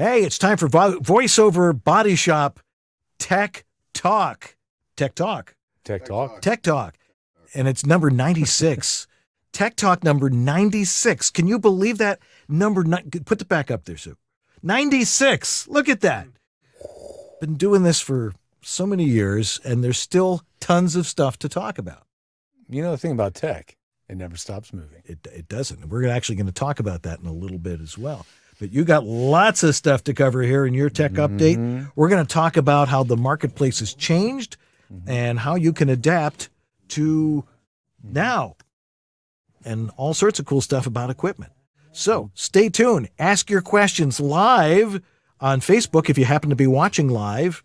Hey, it's time for vo- voiceover body shop tech talk. Tech talk. Tech Talk. Tech talk. And it's number 96. tech talk number 96. Can you believe that? Number nine. Put it back up there, Sue. 96. Look at that. Been doing this for so many years, and there's still tons of stuff to talk about. You know the thing about tech, it never stops moving. It, it doesn't. We're actually going to talk about that in a little bit as well. But you got lots of stuff to cover here in your tech update. Mm-hmm. We're going to talk about how the marketplace has changed mm-hmm. and how you can adapt to mm-hmm. now and all sorts of cool stuff about equipment. So stay tuned. Ask your questions live on Facebook if you happen to be watching live.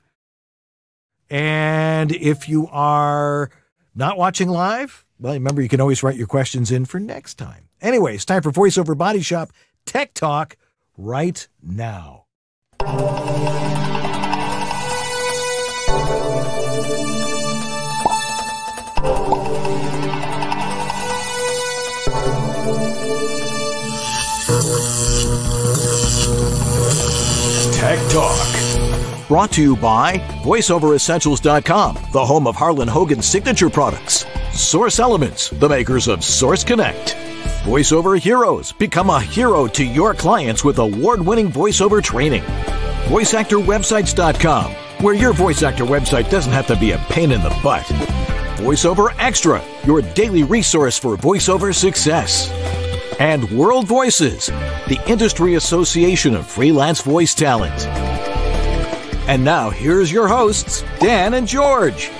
And if you are not watching live, well, remember you can always write your questions in for next time. Anyway, it's time for VoiceOver Body Shop Tech Talk right now. Tech Talk. Brought to you by VoiceOverEssentials.com, the home of Harlan Hogan's signature products. Source Elements, the makers of Source Connect. VoiceOver Heroes, become a hero to your clients with award winning voiceover training. VoiceActorWebsites.com, where your voice actor website doesn't have to be a pain in the butt. VoiceOver Extra, your daily resource for voiceover success. And World Voices, the industry association of freelance voice talent. And now, here's your hosts, Dan and George.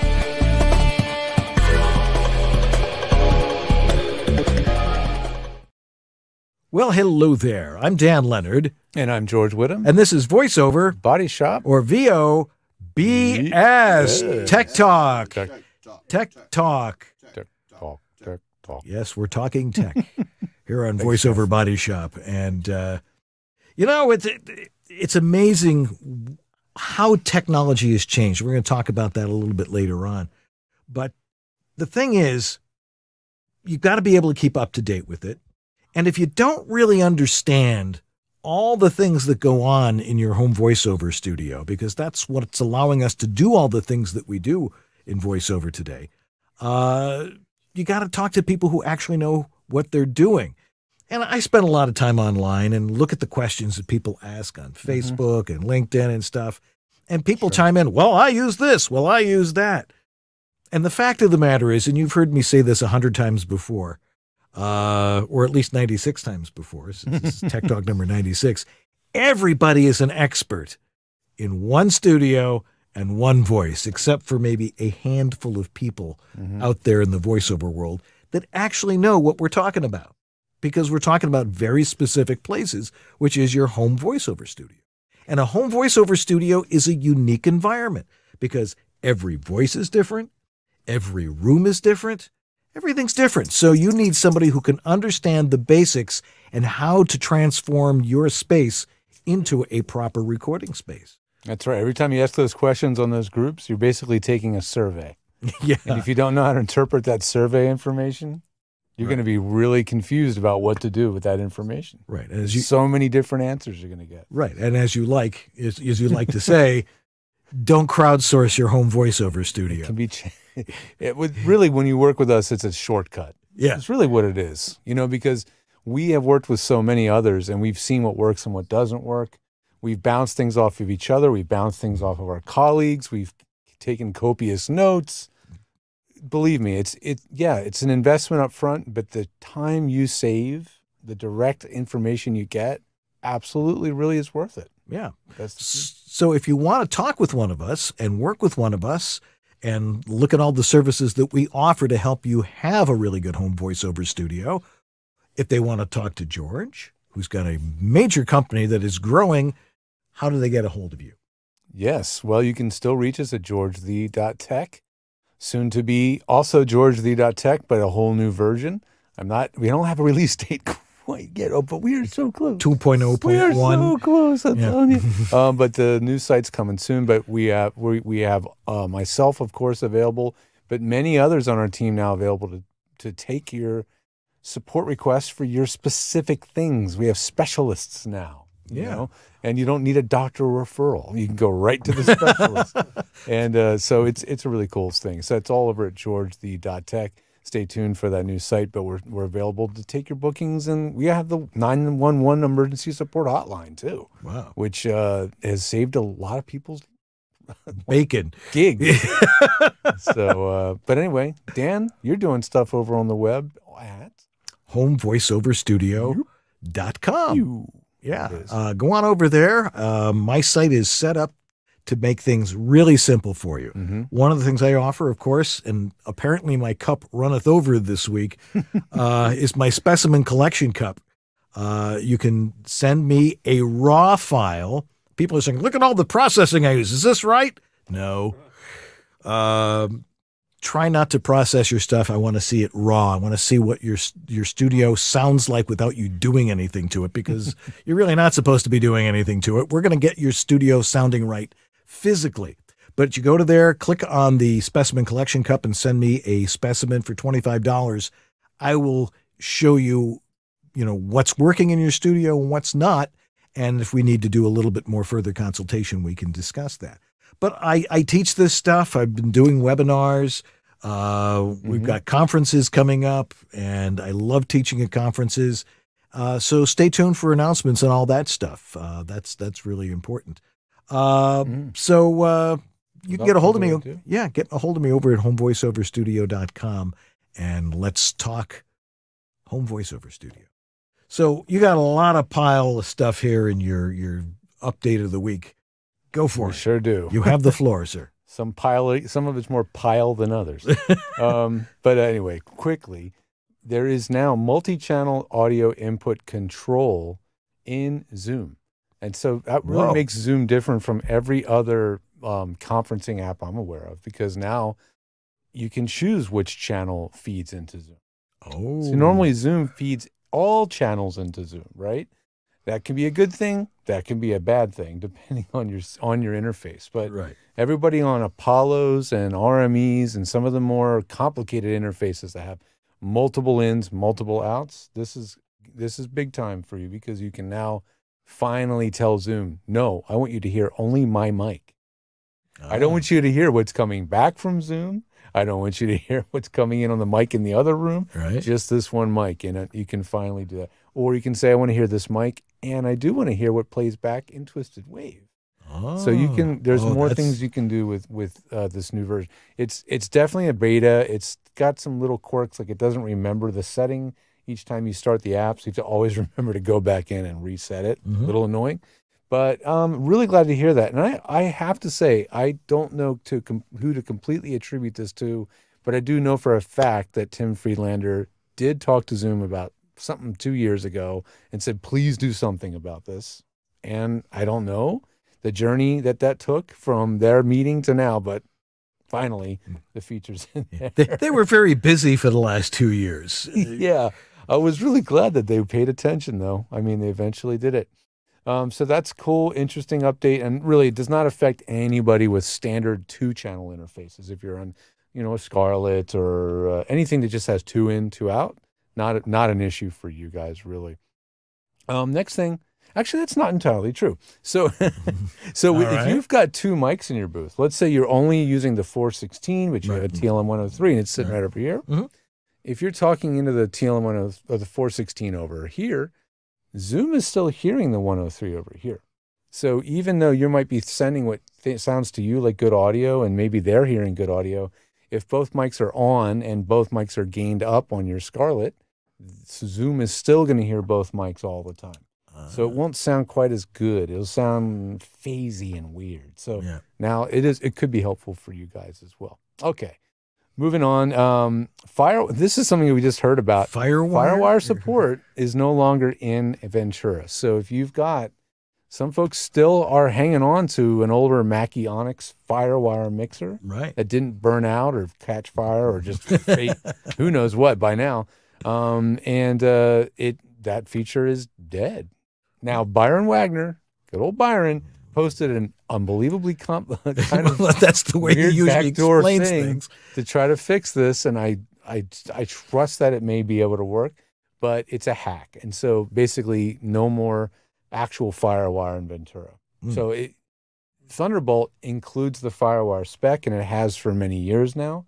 Well, hello there. I'm Dan Lenard, And I'm George Whittam. and this is VoiceOver Body Shop. or VO BS Tech Talk. Tech Tech Talk. Tech Talk. Tech Talk. Yes, we're talking tech here on VoiceOver Body Shop, and uh, you know it's it's amazing how technology has changed. We're going to talk about that a little bit later on, but the thing is, you've got to be able to keep up to date with it, and if you don't really understand all the things that go on in your home voiceover studio, because that's what's allowing us to do all the things that we do in voiceover today. Uh, you got to talk to people who actually know what they're doing. And I spend a lot of time online and look at the questions that people ask on Facebook and LinkedIn and stuff. And people chime in, well, I use this. Well, I use that. And the fact of the matter is, and you've heard me say this a hundred times before, uh, or at least 96 times before, since this is Tech Talk number 96, everybody is an expert in one studio and one voice, except for maybe a handful of people out there in the voiceover world that actually know what we're talking about. Because we're talking about very specific places, which is your home voiceover studio. And a home voiceover studio is a unique environment because every voice is different, every room is different, everything's different. So you need somebody who can understand the basics and how to transform your space into a proper recording space. That's right. Every time you ask those questions on those groups, you're basically taking a survey. yeah. And if you don't know how to interpret that survey information, you're going to be really confused about what to do with that information. Right. And as you so many different answers you're going to get. Right. And as you like, as, as you like to say, don't crowdsource your home voiceover It studio. can be, it would really, when you work with us, it's a shortcut. Yeah. It's really what it is, you know, because we have worked with so many others and we've seen what works and what doesn't work. We've bounced things off of each other. We've bounced things off of our colleagues. We've taken copious notes. Believe me, it's it yeah, it's an investment up front, but the time you save, the direct information you get, absolutely really is worth it. Yeah. That's So if you want to talk with one of us and work with one of us and look at all the services that we offer to help you have a really good home voiceover studio, if they want to talk to George, who's got a major company that is growing, how do they get a hold of you? Yes. Well, you can still reach us at georgethe.tech. Soon to be also georgethe.tech, but a whole new version. I'm not, we don't have a release date quite yet, oh, but we are so close. 2.0.1. We are so close. I'm Yeah. telling you. um, but the new site's coming soon. But we have we, we have uh, myself, of course, available, but many others on our team now available to to take your support requests for your specific things. We have specialists now You Yeah. know? And you don't need a doctor referral. You can go right to the specialist. and uh, so it's it's a really cool thing. So it's all over at georgethe.tech. Stay tuned for that new site, but we're we're available to take your bookings, and we have the nine one one emergency support hotline too, Wow. which uh, has saved a lot of people's Bacon. gigs. so, uh, but anyway, Dan, you're doing stuff over on the web at homevoiceoverstudio.com. you. Yeah. Uh, go on over there. Uh, my site is set up to make things really simple for you. hmm One of the things I offer, of course, and apparently my cup runneth over this week, uh, is my specimen collection cup. Uh, you can send me a raw file. People are saying, look at all the processing I use. Is this right? No. Um, try not to process your stuff. I want to see it raw. I want to see what your your studio sounds like without you doing anything to it because you're really not supposed to be doing anything to it. We're going to get your studio sounding right physically. But you go to there, click on the specimen collection cup and send me a specimen for $25. I will show you, you know, what's working in your studio and what's not. And if we need to do a little bit more further consultation, we can discuss that. But I, I teach this stuff. I've been doing webinars. Uh, We've Mhm. got conferences coming up, and I love teaching at conferences. Uh, so stay tuned for announcements and all that stuff. Uh, that's that's really important. Uh, Mm. So uh, you can get a hold of me. too. Yeah, get a hold of me over at homevoiceoverstudio.com and let's talk home voiceover studio. So you got a lot of pile of stuff here in your your update of the week. Go for We it. sure do. You have the floor, sir. Some pile, some of it's more pile than others. um, but anyway, quickly, there is now multi-channel audio input control in Zoom, and so that really Whoa. makes Zoom different from every other um, conferencing app I'm aware of because now you can choose which channel feeds into Zoom. Oh, So normally Zoom feeds all channels into Zoom, right? That can be a good thing. That can be a bad thing, depending on your on your interface. But right. everybody on Apollos and RMEs and some of the more complicated interfaces that have multiple ins, multiple outs. This is this is big time for you because you can now finally tell Zoom, no, I want you to hear only my mic. I don't want you to hear what's coming back from Zoom. I don't want you to hear what's coming in on the mic in the other room right. just this one mic and uh, you can finally do that or you can say i want to hear this mic and i do want to hear what plays back in twisted wave. So you can there's Oh, more that's- things you can do with with uh, this new version. It's it's definitely a beta. It's got some little quirks like it doesn't remember the setting each time you start the app so you have to always remember to go back in and reset it. Mhm. a little annoying. But um really glad to hear that. And i i have to say i don't know to com- who to completely attribute this to but i do know for a fact that tim friedlander did talk to zoom about something two years ago and said please do something about this and i don't know the journey that that took from their meeting to now but finally the features in there They, they were very busy for the last two years. yeah, I was really glad that they paid attention, though. I mean, they eventually did it. Um, so that's cool, interesting update, and really it does not affect anybody with standard two-channel interfaces. If you're on, you know, a Scarlett or uh, anything that just has two in, two out, not not an issue for you guys, really. Um, next thing, actually, that's not entirely true. So, so All if right. you've got two mics in your booth, let's say you're only using the 416, but you have a TLM 103, and it's sitting Right. right over here Mhm. if you're talking into the TLM 103 or the 416 over here, Zoom is still hearing the 103 over here. So even though you might be sending what th- sounds to you like good audio, and maybe they're hearing good audio, if both mics are on and both mics are gained up on your Scarlett, Zoom is still going to hear both mics all the time. So it won't sound quite as good. It'll sound phasey and weird. So yeah. now it is it could be helpful for you guys as well. Okay. Moving on. Um fire this is something we just heard about. Firewire. Firewire support is no longer in Ventura. So if you've got some folks still are hanging on to an older Mackie Onyx Firewire mixer Right. that didn't burn out or catch fire or just fate, who knows what by now. Um, and uh, it that feature is dead. Now Byron Wagner, good old Byron, posted an unbelievably comp- kind of Well, that's the way he weird usually explains thing things. to try to fix this, and I I I trust that it may be able to work, but it's a hack, and so basically no more actual FireWire in Ventura. Mm. So it, Thunderbolt includes the FireWire spec, and it has for many years now.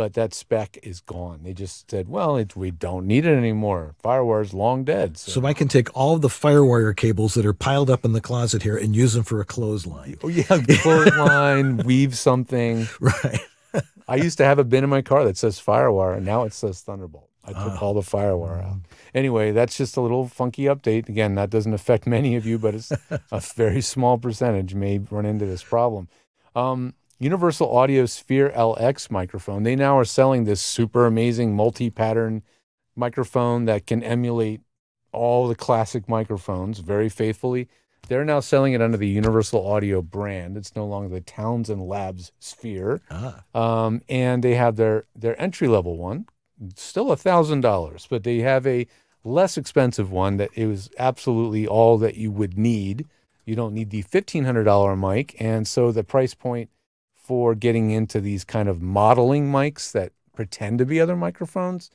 But that spec is gone. They just said, "Well, it, we don't need it anymore. FireWire's long dead." So I can take all of the firewire cables that are piled up in the closet here and use them for a clothesline. oh yeah, clothesline, weave something. Right. I used to have a bin in my car that says FireWire, and now it says Thunderbolt. I took Oh. all the FireWire out. Anyway, that's just a little funky update. Again, that doesn't affect many of you, but it's a very small percentage may run into this problem. Um, Universal Audio Sphere LX microphone. They now are selling this super amazing multi-pattern microphone that can emulate all the classic microphones very faithfully. They're now selling it under the Universal Audio brand. It's no longer the Townsend Labs Sphere. Ah, Um, and they have their their entry level one, still a thousand dollars, but they have a less expensive one that it was absolutely all that you would need. You don't need the fifteen hundred dollar mic, and so the price point for getting into these kind of modeling mics that pretend to be other microphones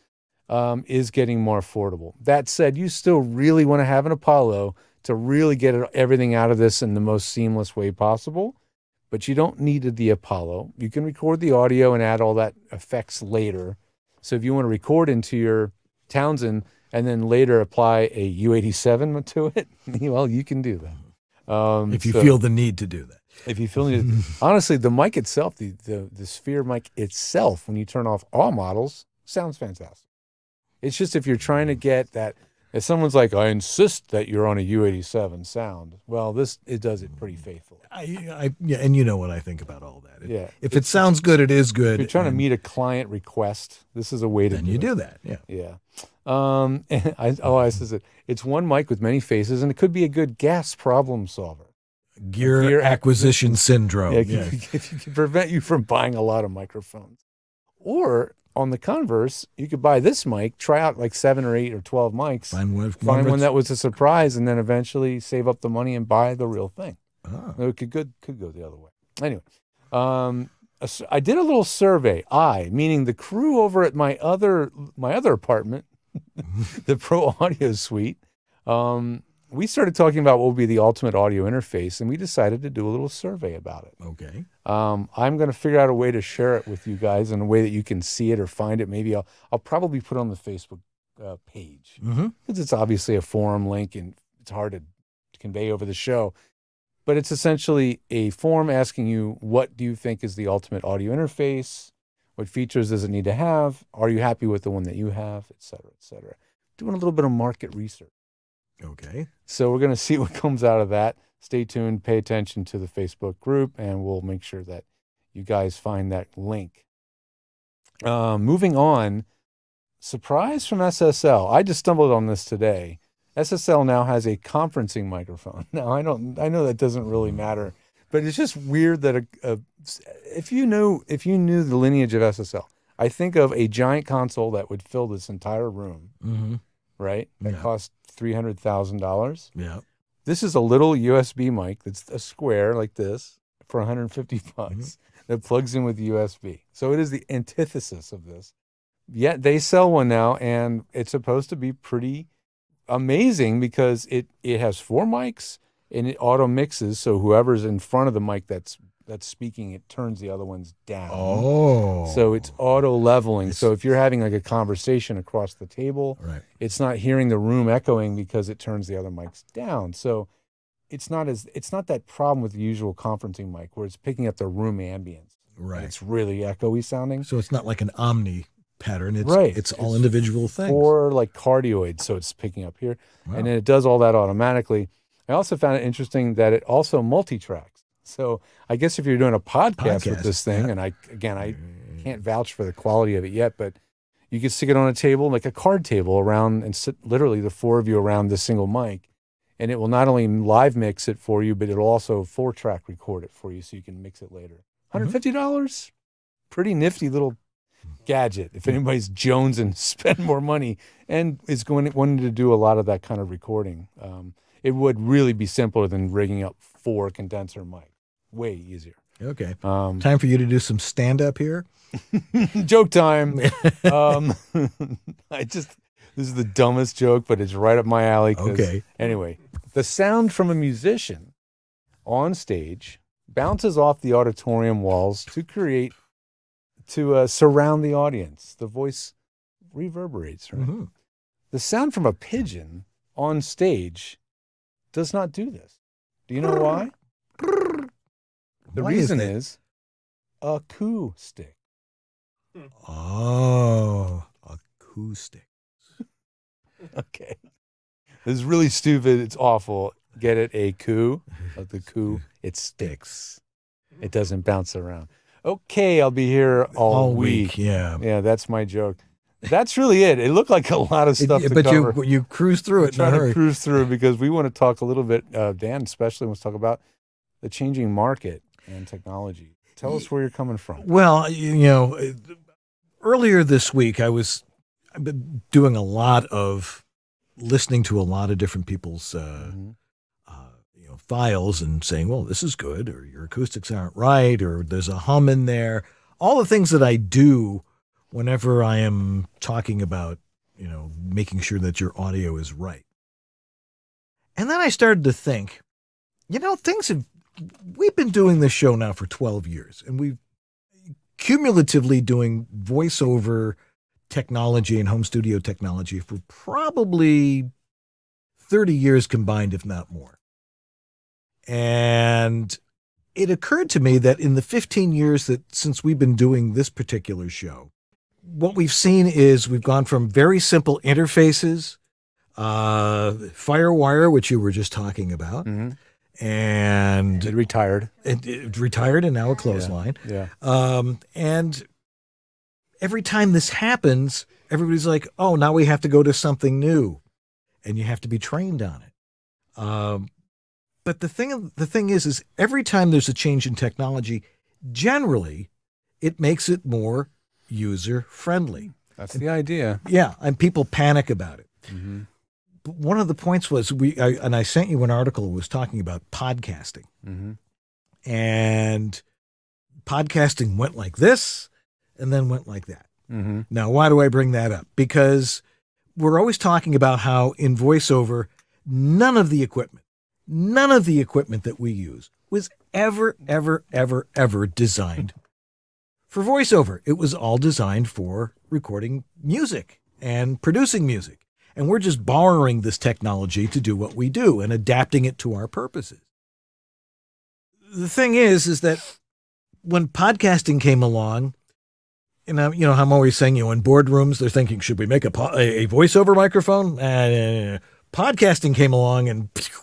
um, is getting more affordable. That said, you still really want to have an Apollo to really get everything out of this in the most seamless way possible but you don't need the Apollo. You can record the audio and add all that effects later. So if you want to record into your Townsend and then later apply a U87 to it, well, you can do that. Um, if you so feel the need to do that. If you feel honestly, the mic itself, the, the the Sphere mic itself, when you turn off all models, sounds fantastic. It's just if you're trying to get that, if someone's like, I insist that you're on a U87 sound, well, this it does it pretty faithfully. I, I, yeah, and you know what I think about all that. It- Yeah. If it sounds good, it is good. If you're trying to meet a client request, this is a way to then do you it. do that. Yeah. Yeah. Um, and I, oh, I says it. It's one mic with many faces, and it could be a good gas problem solver. Gear, Gear acquisition, syndrome. yeah. If, you, you can prevent you from buying a lot of microphones. Or on the converse, you could buy this mic, try out like seven or eight or twelve mics, Find one, find one that was a surprise, and then eventually save up the money and buy the real thing. Ah, It could good could go the other way. Anyway, um, I did a little survey. I, meaning the crew over at my other my other apartment, the Pro Audio Suite. Um, we started talking about what would be the ultimate audio interface, and we decided to do a little survey about it. okay. Um, I'm going to figure out a way to share it with you guys in a way that you can see it or find it. Maybe I'll I'll probably put it on the Facebook uh, page Mm-hmm. because it's obviously a forum link and it's hard to convey over the show. But it's essentially a form asking you what do you think is the ultimate audio interface? What features does it need to have? Are you happy with the one that you have, et cetera, et cetera? Doing a little bit of market research. Okay. So we're going to see what comes out of that. Stay tuned, pay attention to the Facebook group, and we'll make sure that you guys find that link. Uh, moving on, surprise from SSL. I just stumbled on this today. SSL now has a conferencing microphone. Now I don't. I know that doesn't really matter, but it's just weird that a, a if you knew if you knew the lineage of SSL, I think of a giant console that would fill this entire room, Mm-hmm. right? That Yeah. cost three hundred thousand dollars. Yeah. This is a little USB mic that's a square like this for 150 bucks mm-hmm. that plugs in with USB. So it is the antithesis of this. Yet they sell one now and it's supposed to be pretty amazing because it it has four mics and it auto mixes so whoever's in front of the mic that's that's speaking it turns the other ones down. Oh. So it's auto leveling. It's- So if you're having like a conversation across the table, right. it's not hearing the room echoing because it turns the other mics down. So it's not as it's not that problem with the usual conferencing mic where it's picking up the room ambience. Right. It's really echoey sounding. So it's not like an omni pattern. It's Right. It's all It's individual things. Or like cardioid, so it's picking up here. Wow. And then it does all that automatically. I also found it interesting that it also multi-tracks. So I guess if you're doing a podcast, with this thing, yeah. and I again I can't vouch for the quality of it yet, but you could stick it on a table, like a card table around and sit literally the four of you around this single mic. And it will not only live mix it for you, but it'll also four track record it for you so you can mix it later. 150? dollars Pretty nifty little gadget. If anybody's Jones and spend more money and is going wanting to do a lot of that kind of recording, um, it would really be simpler than rigging up four condenser mics. Way easier. Okay. Um, Time for you to do some stand up here. joke time. um, I just this is the dumbest joke, but it's right up my alley. Okay. Anyway, The sound from a musician on stage bounces off the auditorium walls to create, to uh, surround the audience. The voice reverberates, right? Mhm. The sound from a pigeon on stage does not do this. Do you know why? The Why is reason that? is acoustic. Oh, acoustic. Okay. This is really stupid. It's awful. Get it? A coup. Of the coup. It sticks. It doesn't bounce around. Okay, I'll be here all, week. Yeah. Yeah, that's my joke. That's really it. It looked like a lot of It- stuff to but cover. you you cruise through it in a trying to hurry. cruise through because we want to talk a little bit. Uh, Dan, especially, wants to talk about the changing market and technology. Tell us where you're coming from. Well, you know, earlier this week I was I've been doing a lot of listening to a lot of different people's uh, Mhm. uh, you know files and saying, "Well, this is good," or "Your acoustics aren't right," or "There's a hum in there." All the things that I do whenever I am talking about you know making sure that your audio is right. And then I started to think, you know, things have. We've been doing this show now for 12 years, and we've cumulatively doing voiceover technology and home studio technology for probably 30 years combined, if not more. And it occurred to me that in the 15 years that since we've been doing this particular show, what we've seen is we've gone from very simple interfaces, uh, Firewire, which you were just talking about, Mhm. And It retired. it, it retired and now a clothesline. Yeah. Um, and every time this happens, everybody's like, "Oh, now we have to go to something new," and you have to be trained on it. Um, but the thing, the thing is, is every time there's a change in technology, generally, it makes it more user friendly. That's the idea. Yeah, and people panic about it. hmm But one of the points was we, I, and I sent you an article was talking about podcasting. hmm and podcasting went like this and then went like that. hmm Now, why do I bring that up? Because we're always talking about how in voiceover, none of the equipment, none of the equipment that we use was ever, ever, ever, ever designed for voiceover. It was all designed for recording music and producing music. And we're just borrowing this technology to do what we do and adapting it to our purposes. The thing is, is that when podcasting came along, and I, you know, I'm always saying, you know, in boardrooms, they're thinking, should we make a, a, voiceover microphone? Uh, podcasting came along and phew,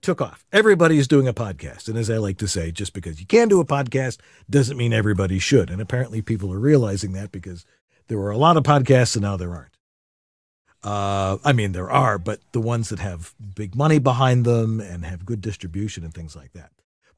took off. Everybody's doing a podcast. And as I like to say, just because you can do a podcast doesn't mean everybody should. And apparently people are realizing that because there were a lot of podcasts and now there aren't. Uh, I mean, there are, but the ones that have big money behind them and have good distribution and things like that.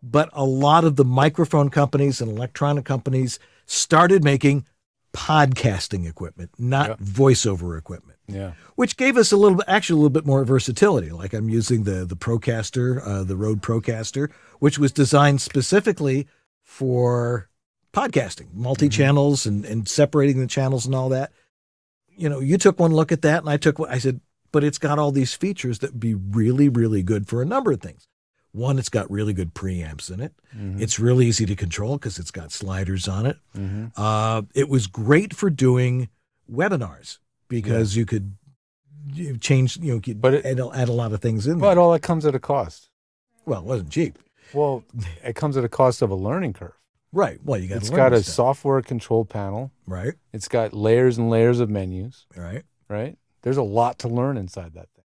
But a lot of the microphone companies and electronic companies started making podcasting equipment, not Yep. voiceover equipment, Yeah. which gave us a little bit, actually a little bit more versatility. Like I'm using the the Procaster, uh, the Rode Procaster, which was designed specifically for podcasting, multi channels and and separating the channels and all that. You know, you took one look at that, and I took one. I said, but it's got all these features that be really, really good for a number of things. One, it's got really good preamps in it. Mhm. It's really easy to control because it's got sliders on it. Mhm. Uh, it was great for doing webinars because you could change, you know, But it- add, add a lot of things in But there. all that comes at a cost. Well, it wasn't cheap. Well, it comes at a cost of a learning curve. Right. Well, you got It's got a stuff. software control panel. Right. It's got layers and layers of menus, Right. right? There's a lot to learn inside that thing.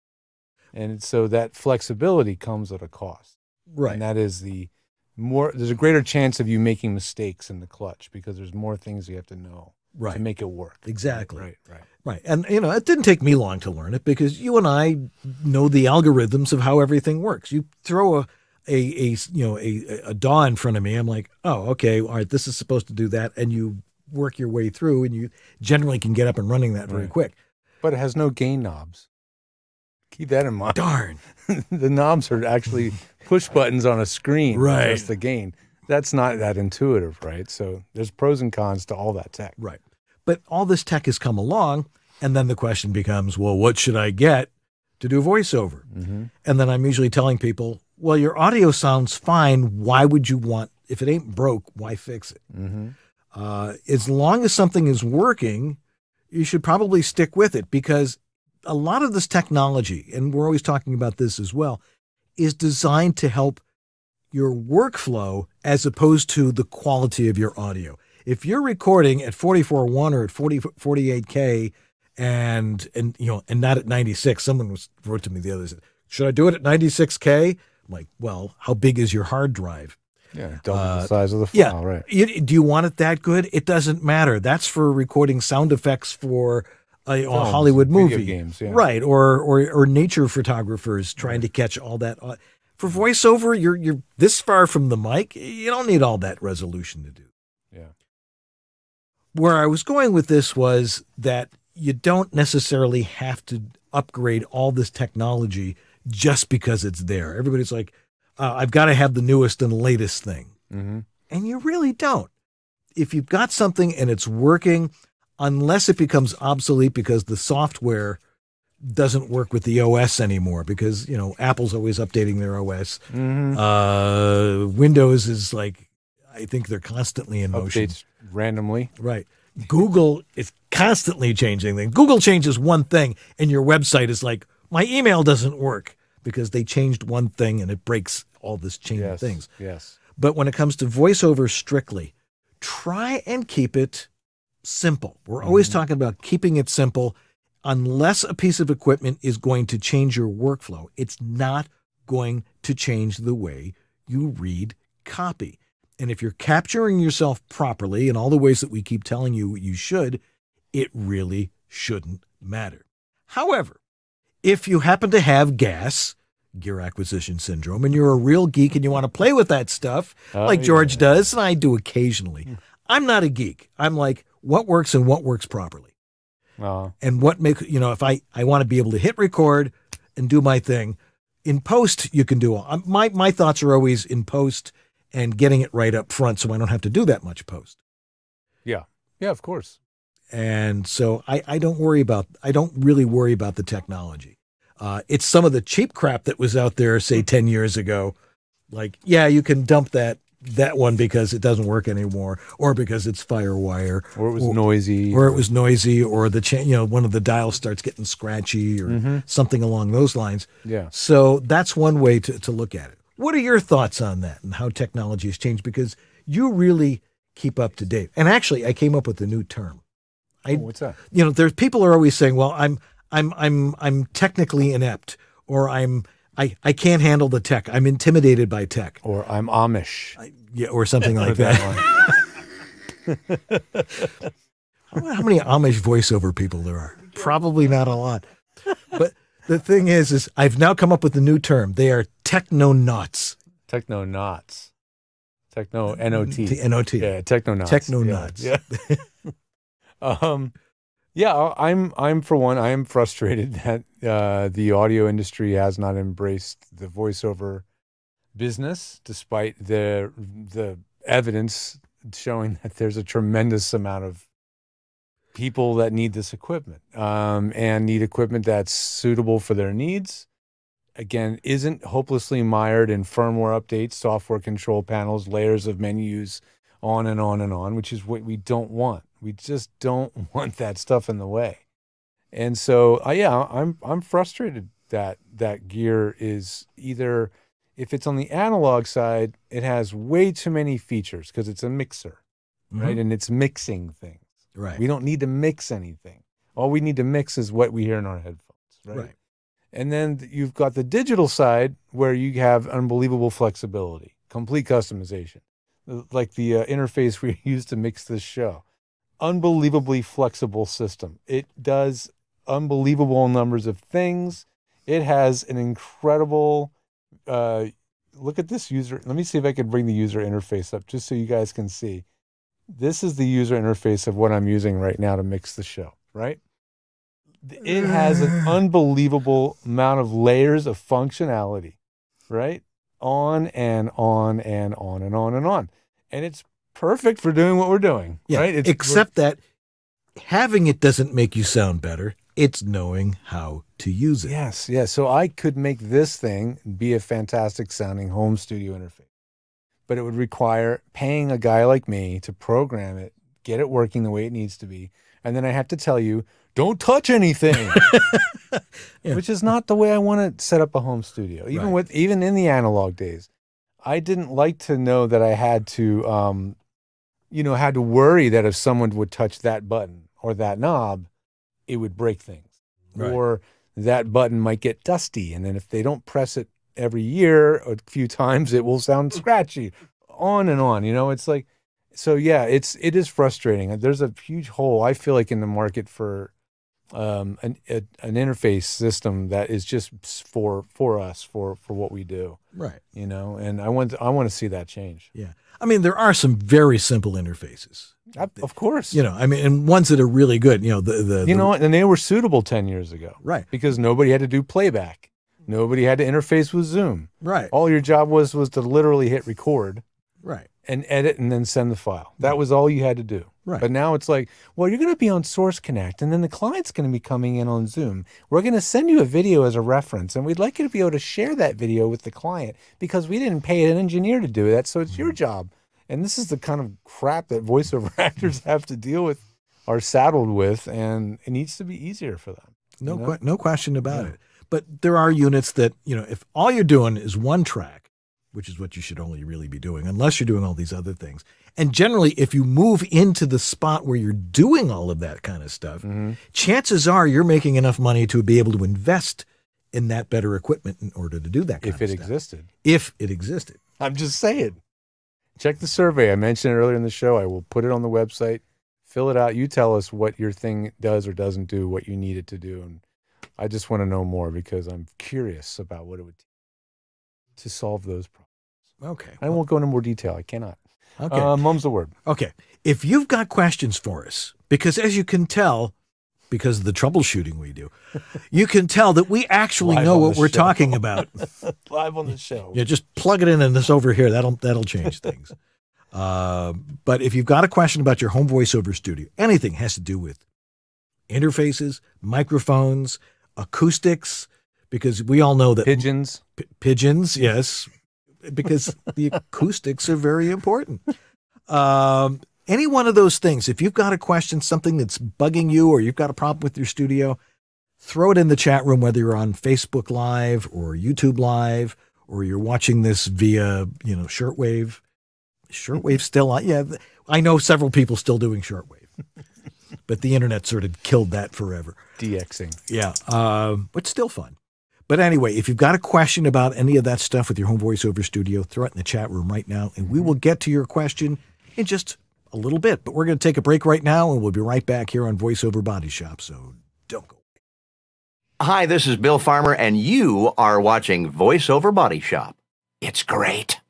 And so that flexibility comes at a cost. Right. And that is the more there's a greater chance of you making mistakes in the clutch because there's more things you have to know right. to make it work. Exactly. Right, right. Right. And, you know, it didn't take me long to learn it because you and I know the algorithms of how everything works. You throw a, a, a you know, a, a DAW in front of me. I'm like, oh, okay. All right. This is supposed to do that. And you work your way through and you generally can get up and running that very Right. quick. But it has no gain knobs. Keep that in mind. Darn. the knobs are actually push buttons on a screen. Right. That's the gain. That's not that intuitive, right? So there's pros and cons to all that tech. Right. But all this tech has come along. And then the question becomes, well, what should I get to do voiceover. Mm-hmm. And then I'm usually telling people, well, your audio sounds fine. Why would you want, if it ain't broke, why fix it? Mm-hmm. Uh, as long as something is working, you should probably stick with it because a lot of this technology, and we're always talking about this as well, is designed to help your workflow as opposed to the quality of your audio. If you're recording at 44.1 or at 40, 48K and and you know and not at 96, someone was wrote to me the other day, should I do it at 96K? Like, well, how big is your hard drive? Yeah, double Uh, the size of the yeah. file, right? You, do you want it that good? It doesn't matter. That's for recording sound effects for a, a Films, Hollywood video movie, games, yeah. right? Or, or or nature photographers trying to catch all that. For voiceover, you're you're this far from the mic. You don't need all that resolution to do. Yeah. Where I was going with this was that you don't necessarily have to upgrade all this technology just because it's there. Everybody's like, uh, I've got to have the newest and latest thing Mm-hmm. and you really don't. If you've got something and it's working, unless it becomes obsolete because the software doesn't work with the OS anymore, because you know Apple's always updating their OS. Mm-hmm. Uh, Windows is like, I think they're constantly in motion. Updates randomly. Right. Google is constantly changing things. Google changes one thing, and your website is like, my email doesn't work because they changed one thing and it breaks all this chain Yes. of things. Yes. But when it comes to voiceover strictly, try and keep it simple. We're always Mhm. talking about keeping it simple. Unless a piece of equipment is going to change your workflow, it's not going to change the way you read copy. And if you're capturing yourself properly in all the ways that we keep telling you you should, it really shouldn't matter. However, if you happen to have gas, gear acquisition syndrome, and you're a real geek and you want to play with that stuff, Oh, like George yeah. does, and I do occasionally. I'm not a geek. I'm like, what works and what works properly. Uh, And what makes, you know, if I, I want to be able to hit record and do my thing, in post, you can do all. My, my thoughts are always in post and getting it right up front so I don't have to do that much post. yeah. Yeah, of course. And so I, I don't worry about, I don't really worry about the technology. Uh, it's some of the cheap crap that was out there, say 10 years ago. Like, yeah, you can dump that, that one because it doesn't work anymore or because it's Firewire Or it was Or- noisy. or it was noisy or the, cha- you know, one of the dials starts getting scratchy or Mhm. something along those lines. Yeah. So that's one way to, to look at it. What are your thoughts on that and how technology has changed? Because you really keep up to date. And actually, I came up with a new term. I, Oh, what's that? you know, there's people are always saying, "Well, I'm, I'm, I'm, I'm technically inept," or "I'm, I, I can't handle the tech. I'm intimidated by tech," Or I'm Amish. I- yeah, or something like that. one. I wonder how many Amish voiceover people there are. Probably not a lot. But the thing is, is I've now come up with a new term. They are technonauts. Techno knots. Techno N O T. T- N-O-T. Yeah, techno knots. Technonauts. Yeah. yeah. um, yeah, I'm. I'm for one. I am frustrated that uh, the audio industry has not embraced the voiceover business, despite the the evidence showing that there's a tremendous amount of people that need this equipment um, and need equipment that's suitable for their needs. Again, isn't hopelessly mired in firmware updates, software control panels, layers of menus, on and on and on, which is what we don't want. We just don't want that stuff in the way. And so, uh, yeah, I'm I'm frustrated that that gear is either if it's on the analog side, it has way too many features because it's a mixer, right? Mhm. And it's mixing things. Right. We don't need to mix anything. All we need to mix is what we hear in our headphones, right? Right. And then you've got the digital side where you have unbelievable flexibility, complete customization, like the uh, interface we use to mix this show. Unbelievably flexible system. It does unbelievable numbers of things. It has an incredible. Uh, look at this user. Let me see if I can bring the user interface up just so you guys can see. This is the user interface of what I'm using right now to mix the show, right? It has an unbelievable amount of layers of functionality, right? On and on and on and on and on. And it's perfect for doing what we're doing, Yeah. right? It's Except that having it doesn't make you sound better. It's knowing how to use it. Yes, yes. So I could make this thing be a fantastic sounding home studio interface, but it would require paying a guy like me to program it, get it working the way it needs to be, and then I have to tell you, don't touch anything, Yeah. which is not the way I want to set up a home studio. Even Right. with even in the analog days, I didn't like to know that I had to, um, you know, had to worry that if someone would touch that button or that knob, it would break things Right. or that button might get dusty. And then if they don't press it every year a few times, it will sound scratchy. On and on. You know, it's like so yeah, it's it is frustrating. There's a huge hole, I feel like, in the market for um an a, an interface system that is just for for us, for for what we do, Right. you know, and I want I want to see that change. Yeah. I mean, there are some very simple interfaces. I- of course. You know, I mean, and ones that are really good. You know, the the you the- know what? And they were suitable 10 years ago right, because nobody had to do playback. Nobody had to interface with Zoom. right, All your job was was to literally hit record right, and edit and then send the file. That was all you had to do. Right. But now it's like, well, you're going to be on Source Connect and then the client's going to be coming in on Zoom. We're going to send you a video as a reference and we'd like you to be able to share that video with the client because we didn't pay an engineer to do that. So it's Mm-hmm. your job. And this is the kind of crap that voiceover actors have to deal with, are saddled with, and it needs to be easier for them. no, You know? que- no question about Yeah. it. But there are units that you know, if all you're doing is one track, which is what you should only really be doing, unless you're doing all these other things. And generally, if you move into the spot where you're doing all of that kind of stuff, Mhm. chances are you're making enough money to be able to invest in that better equipment in order to do that. Kind If it stuff. existed. if it existed. I'm just saying. Check the survey. I mentioned it earlier in the show. I will put it on the website. Fill it out. You tell us what your thing does or doesn't do, what you need it to do. And I just want to know more because I'm curious about what it would take to solve those problems. Okay. I won't go into more detail. I cannot. Okay. Uh, mum's the word. Okay. If you've got questions for us, because as you can tell, because of the troubleshooting we do, you can tell that we actually know what we're show. talking about. Live on the show. Yeah, just plug it in and this over here. That'll that'll change things. Uh, but if you've got a question about your home voiceover studio, anything has to do with interfaces, microphones, acoustics, because we all know that Pigeons. Pigeons, yes, because the acoustics are very important. Um, any one of those things, if you've got a question, something that's bugging you, or you've got a problem with your studio, throw it in the chat room, whether you're on Facebook Live or YouTube Live, or you're watching this via, you know, shortwave. Shortwave still on? Yeah, I know several people still doing shortwave, but the internet sort of killed that forever. DXing. Yeah, um, but still fun. But anyway, if you've got a question about any of that stuff with your home voiceover studio, throw it in the chat room right now, and we will get to your question in just a little bit. But we're going to take a break right now, and we'll be right back here on Voiceover Body Shop. So don't go. Away. Hi, this is Bill Farmer, and you are watching VoiceOver Body Shop. It's great.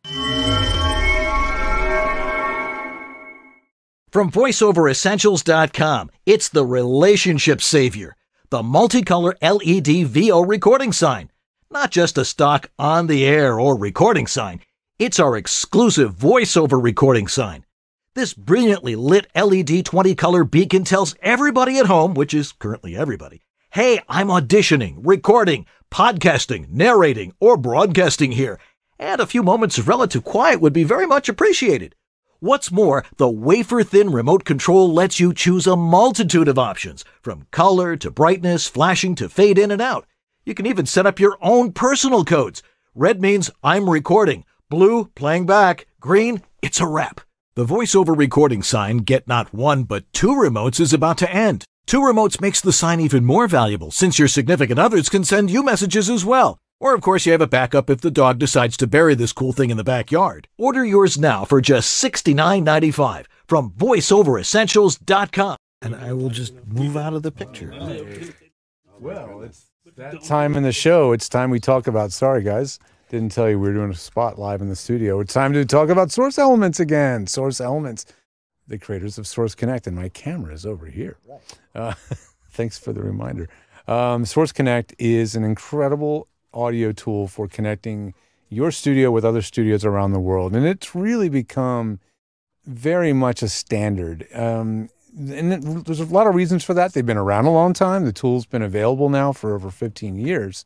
From VoiceOverEssentials.com, it's the relationship savior, the multicolor LED VO recording sign. Not just a stock on the air or recording sign, it's our exclusive voiceover recording sign. This brilliantly lit LED 20 color beacon tells everybody at home, which is currently everybody, hey, I'm auditioning, recording, podcasting, narrating, or broadcasting here, and a few moments of relative quiet would be very much appreciated. What's more, the wafer thin remote control lets you choose a multitude of options, from color to brightness, flashing to fade in and out. You can even set up your own personal codes. Red means I'm recording, blue, playing back, green, it's a wrap. The voiceover recording sign, get not one but two remotes, is about to end. Two remotes makes the sign even more valuable since your significant others can send you messages as well. Or, of course, you have a backup if the dog decides to bury this cool thing in the backyard. Order yours now for just $69.95 from VoiceOverEssentials.com. And I will just move out of the picture. Well, it's that time in the show. It's time we talk about. Sorry, guys. Didn't tell you we were doing a spot live in the studio. It's time to talk about Source Elements again. Source Elements, the creators of Source Connect, and my camera is over here. Uh, thanks for the reminder. Um, Source Connect is an incredible audio tool for connecting your studio with other studios around the world, and it's really become very much a standard. Um, and it- there's a lot of reasons for that. They've been around a long time. The tool's been available now for over 15 years.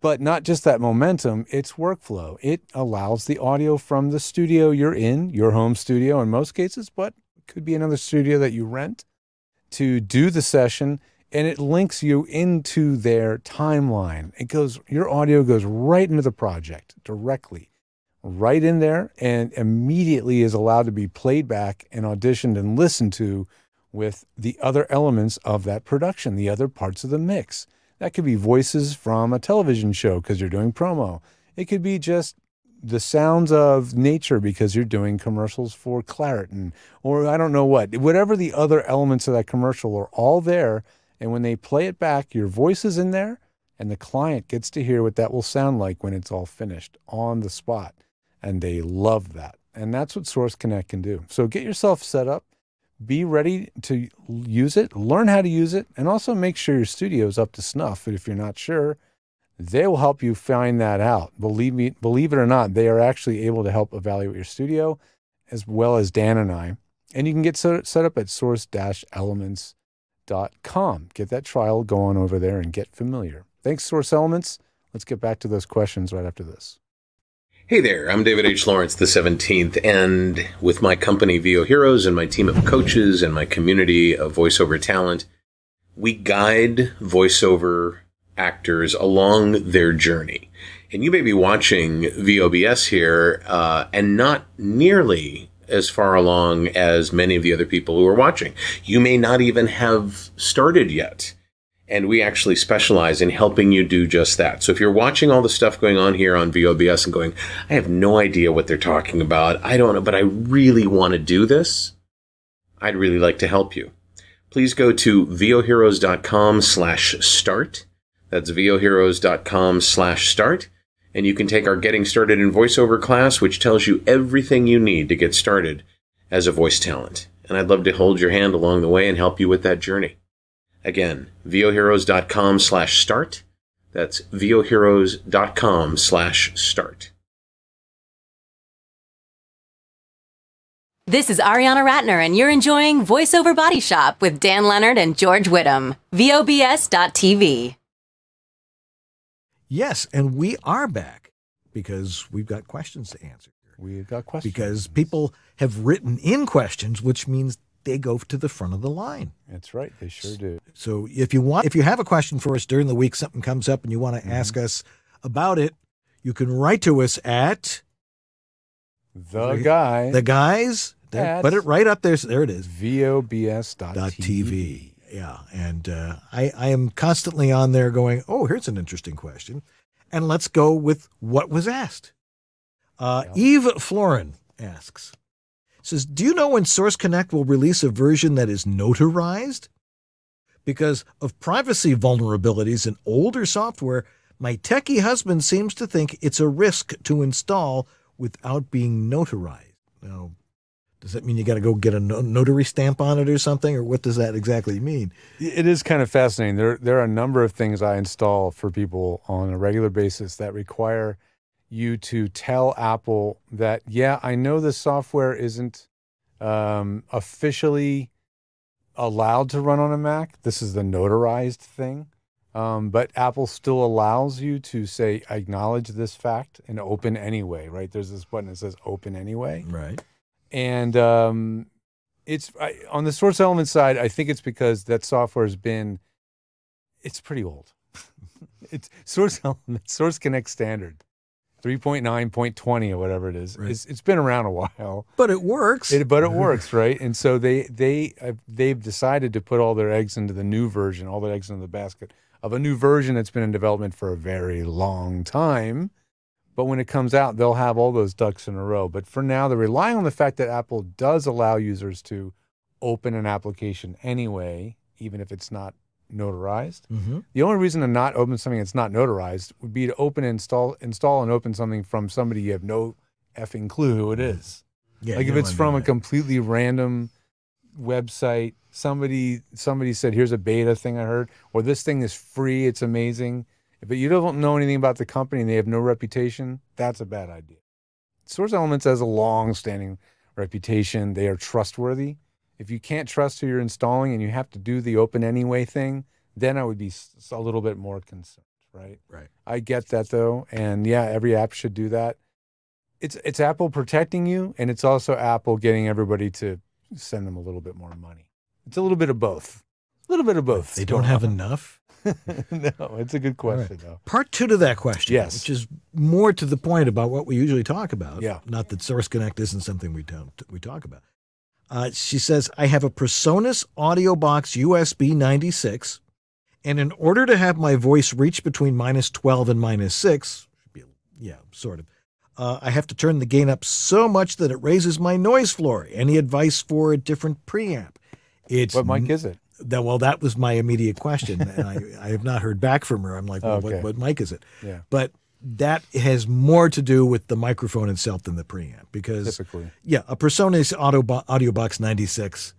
But not just that momentum, it's workflow. It allows the audio from the studio you're in, your home studio in most cases, but could be another studio that you rent to do the session and it links you into their timeline. It goes your audio goes right into the project directly right in there and immediately is allowed to be played back and auditioned and listened to with the other elements of that production, the other parts of the mix. That could be voices from a television show because you're doing promo. It could be just the sounds of nature because you're doing commercials for Claritin or I don't know what. Whatever the other elements of that commercial are all there. And when they play it back, your voice is in there and the client gets to hear what that will sound like when it's all finished on the spot. And they love that. And that's what Source Connect can do. So get yourself set up, be ready to use it, learn how to use it, and also make sure your studio is up to snuff. And if you're not sure, they will help you find that out. Believe me, believe it or not, they are actually able to help evaluate your studio as well as Dan and I. And you can get set, up at source-elements.com. Get that trial going over there and get familiar. Thanks, Source Elements. Let's get back to those questions right after this. Hey there, I'm David H. Lawrence, the 17th, and with my company VO Heroes and my team of coaches and my community of voiceover talent, we guide voiceover actors along their journey. And you may be watching VOBS here uh, and not nearly as far along as many of the other people who are watching. You may not even have started yet. And we actually specialize in helping you do just that. So if you're watching all the stuff going on here on VOBS and going, I have no idea what they're talking about, I don't know, but I really want to do this, I'd really like to help you. Please go to voheroes.com slash start. That's voheroes.com slash start. And you can take our Getting Started in Voiceover class, which tells you everything you need to get started as a voice talent. And I'd love to hold your hand along the way and help you with that journey. Again, voheroes.com slash start. That's voheroes.com slash start. This is Ariana Ratner, and you're enjoying VoiceOver Body Shop with Dan Lenard and George Whittam. VOBS.TV. Yes, and we are back because we've got questions to answer. We've got questions. Because people have written in questions, which means they go to the front of the line. That's right. They sure do. So if you want, if you have a question for us during the week, something comes up and you want to mm-hmm. ask us about it, you can write to us at The guy. the guys. There, At- put it right up there. There it is. VOBS.TV. Yeah, and uh, I I am constantly on there going, oh, here's an interesting question, and let's go with what was asked. Uh, Eve Florin asks, says, do you know when Source Connect will release a version that is notarized? Because of privacy vulnerabilities in older software, my techie husband seems to think it's a risk to install without being notarized. Now, does that mean you got to go get a notary stamp on it or something, or what does that exactly mean? It is kind of fascinating. There, there are a number of things I install for people on a regular basis that require you to tell Apple that, yeah, I know the software isn't um, officially allowed to run on a Mac. This is the notarized thing. Um, but Apple still allows you to say, acknowledge this fact and open anyway, right? There's this button that says open anyway Right. And um, it's I, on the source element side. I think it's because that software has been, it's pretty old. it's source element, source connect standard, three point nine point twenty or whatever it is. Right. It's, it's been around a while, But it works. it, but it works, right? And so they they uh, they've decided to put all their eggs into the new version, all their eggs into the basket of a new version that's been in development for a very long time. But when it comes out, they'll have all those ducks in a row. But for now, they're relying on the fact that Apple does allow users to open an application anyway, even if it's not notarized. Mhm. The only reason to not open something that's not notarized would be to open and install install and open something from somebody you have no effing clue who it is Yeah, like if it's from a completely random website somebody somebody said here's a beta thing i heard or this thing is free it's amazing but you don't know anything about the company and they have no reputation that's a bad idea source elements has a long standing reputation they are trustworthy If you can't trust who you're installing and you have to do the open anyway thing, then I would be a little bit more concerned, right? Right. I get that though, and yeah, every app should do that. It's it's Apple protecting you, and it's also Apple getting everybody to send them a little bit more money. It's a little bit of both. A little bit of both. They don't have enough. no, it's a good question though. Part two to that question, Yes. which is more to the point about what we usually talk about. Yeah. Not that Source Connect isn't something we don't we talk about. Uh, she says, I have a Presonus Audio Box USB 96, and in order to have my voice reach between minus 12 and minus 6, yeah, sort of, uh, I have to turn the gain up so much that it raises my noise floor. Any advice for a different preamp? It's What mic is it? That well that was my immediate question and I, I have not heard back from her i'm like well, Okay. what, what mic is it Yeah. but that has more to do with the microphone itself than the preamp because Typically. yeah a PreSonus audio, audio box 96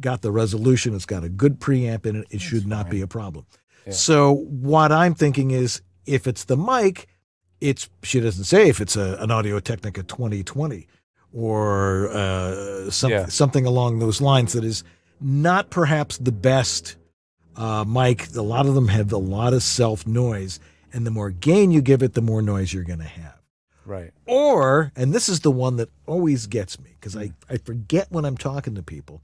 got the resolution it's got a good preamp in it it should not be a problem so what i'm thinking is if it's the mic it's she doesn't say if it's a, an audio technica 2020 or uh, some, Yeah. something along those lines that is not perhaps the best uh, mic. A lot of them have a lot of self noise, and the more gain you give it, the more noise you're going to have. Right. Or, and this is the one that always gets me because I, I forget when I'm talking to people,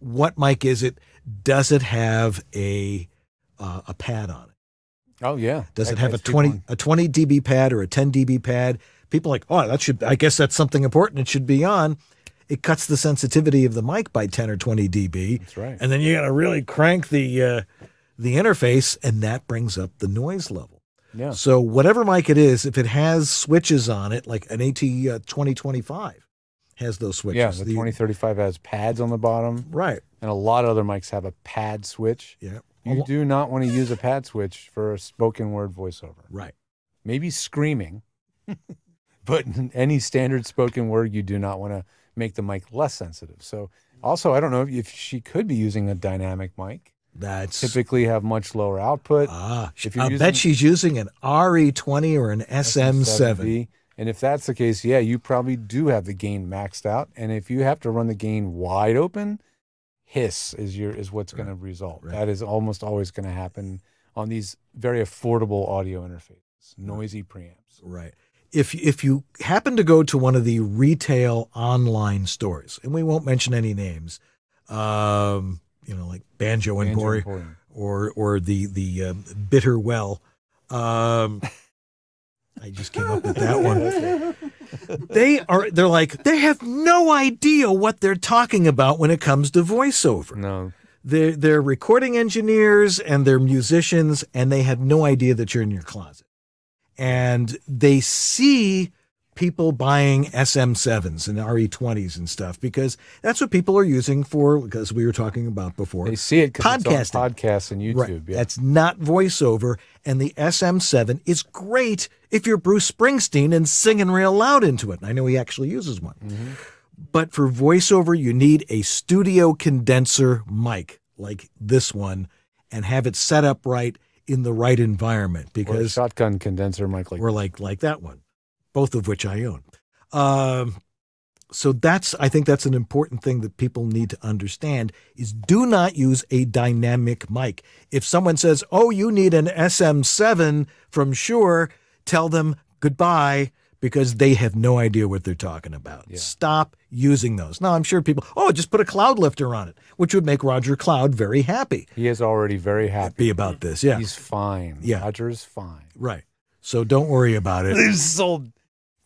what mic is it? Does it have a uh, a pad on it? Oh yeah. Does it have a 20 a 20 dB pad or a 10 dB pad? People are like, oh, that should. I guess that's something important. It should be on. It cuts the sensitivity of the mic by 10 or 20 dB. That's right. And then you got to really crank the uh, the interface, and that brings up the noise level. Yeah. So whatever mic it is, if it has switches on it, like an AT uh, 2025 has those switches. Yeah. The 2035 has pads on the bottom, right. and a lot of other mics have a pad switch. Yeah. You do not want to use a pad switch for a spoken word voiceover. Right. Maybe screaming, but any standard spoken word, you do not want to make the mic less sensitive. So, also, I don't know if she could be using a dynamic mic. That's Typically, have much lower output. ah. if you're I using- bet she's using an RE20 or an SM7. SM7B. And if that's the case, yeah, you probably do have the gain maxed out. And if you have to run the gain wide open, hiss is your is what's going to result. right. That is almost always going to happen on these very affordable audio interfaces, noisy preamps. Right. If if you happen to go to one of the retail online stores, and we won't mention any names, um, you know, like Banjo, Banjo Emporium Emporium. or or the the um, Bitter Well, um, I just came up with that one. They are they're like they have no idea what they're talking about when it comes to voiceover. No, They're they're recording engineers and they're musicians, and they have no idea that you're in your closet. And they see people buying SM7s and RE20s and stuff because that's what people are using for, because we were talking about before. they see it because it's Podcasting. on podcasts and YouTube. Right. Yeah. That's not voiceover. And the SM7 is great if you're Bruce Springsteen and singing real loud into it. And I know he actually uses one. Mm-hmm. But for voiceover, you need a studio condenser mic like this one and have it set up right in the right environment because shotgun condenser mic like or like like that one, both of which I own. Um, so that's I think that's an important thing that people need to understand is do not use a dynamic mic. If someone says, "Oh, you need an SM7 from Shure," tell them goodbye because they have no idea what they're talking about. Stop using those. Now, I'm sure people, "Oh, just put a cloud lifter on it," which would make Roger Cloud very happy he is already very happy. be about this. Yeah. He's fine. Yeah. Roger's fine. right. So don't worry about it. They've sold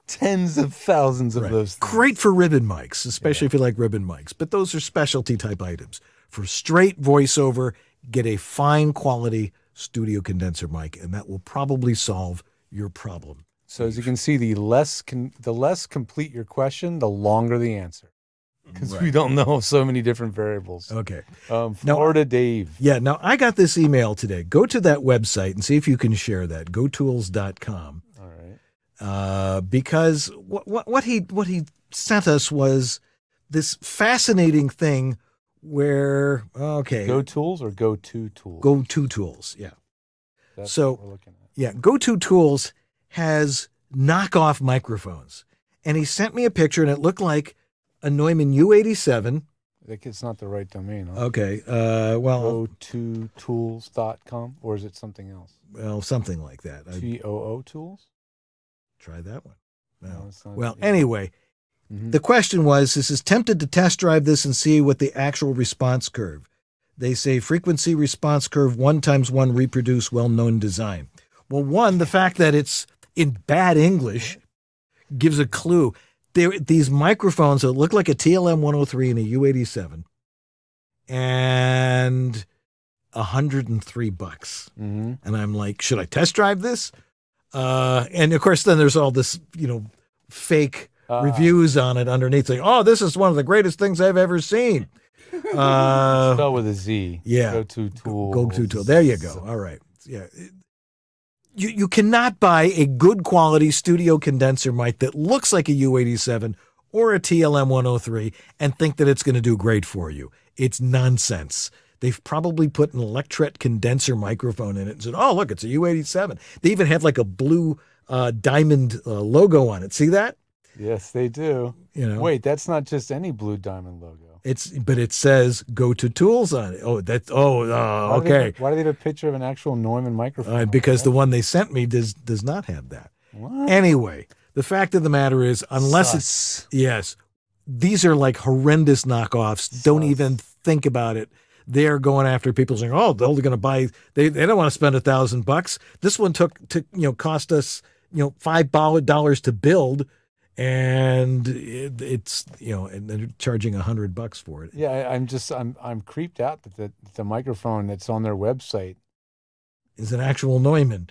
tens of thousands of Right. those. Things. Great for ribbon mics, especially if you like ribbon mics. But those are specialty type items. For straight voiceover, get a fine quality studio condenser mic, and that will probably solve your problem. So as you can see, the less con- the less complete your question, the longer the answer, because we don't know so many different variables. Okay. Um, Now- Florida Dave. Yeah. Now I got this email today. Go to that website and see if you can share that. GoTools.com. All right. uh, because what, what what he what he sent us was this fascinating thing where okay Go tools or go to tools. go to tools yeah That's so- what we're looking at. yeah go to tools has knockoff microphones and he sent me a picture and it looked like a Neumann U87 Like it's not the right domain. Huh? Okay. Uh, well, Go to tools.com or is it something else? well, something like that. I T O O tools? try that one. No. not- Well, yeah. anyway, Mhm. the question was: This is tempted to test drive this and see what the actual response curve. They say frequency response curve one times one reproduce well known design. Well, one, the fact that it's in bad English gives a clue. There, these microphones that look like a TLM 103 and a U87, and 103 bucks. Mhm. And I'm like, should I test drive this? Uh, and of course, then there's all this, you know, fake Ah. reviews on it underneath saying, oh, this is one of the greatest things I've ever seen. Uh, Spell with a Z. yeah. Go to tools. go to tool. There you go. All right. Yeah. You, you cannot buy a good quality studio condenser mic that looks like a U87 or a TLM 103 and think that it's going to do great for you. It's nonsense. They've probably put an Electret condenser microphone in it and said, oh, look, it's a U87. They even have like a blue uh, diamond uh, logo on it. See that? Yes, they do. You know, Wait, that's not just any blue diamond logo. It's but it says go to tools on it. Oh, that's oh, uh, Why okay. why do they have a picture of an actual Neumann microphone? Uh, because the one they sent me does does not have that. What? Anyway, the fact of the matter is, unless it's yes, these are like horrendous knockoffs. Don't even think about it. They're going after people saying, "Oh, they're going to buy." They they don't want to spend a thousand bucks. This one took to you know cost us you know five dollars to build, and it, it's you know and they're charging a hundred bucks for it. Yeah, I, I'm just I'm I'm creeped out that the, the microphone that's on their website. Is an actual Neumann.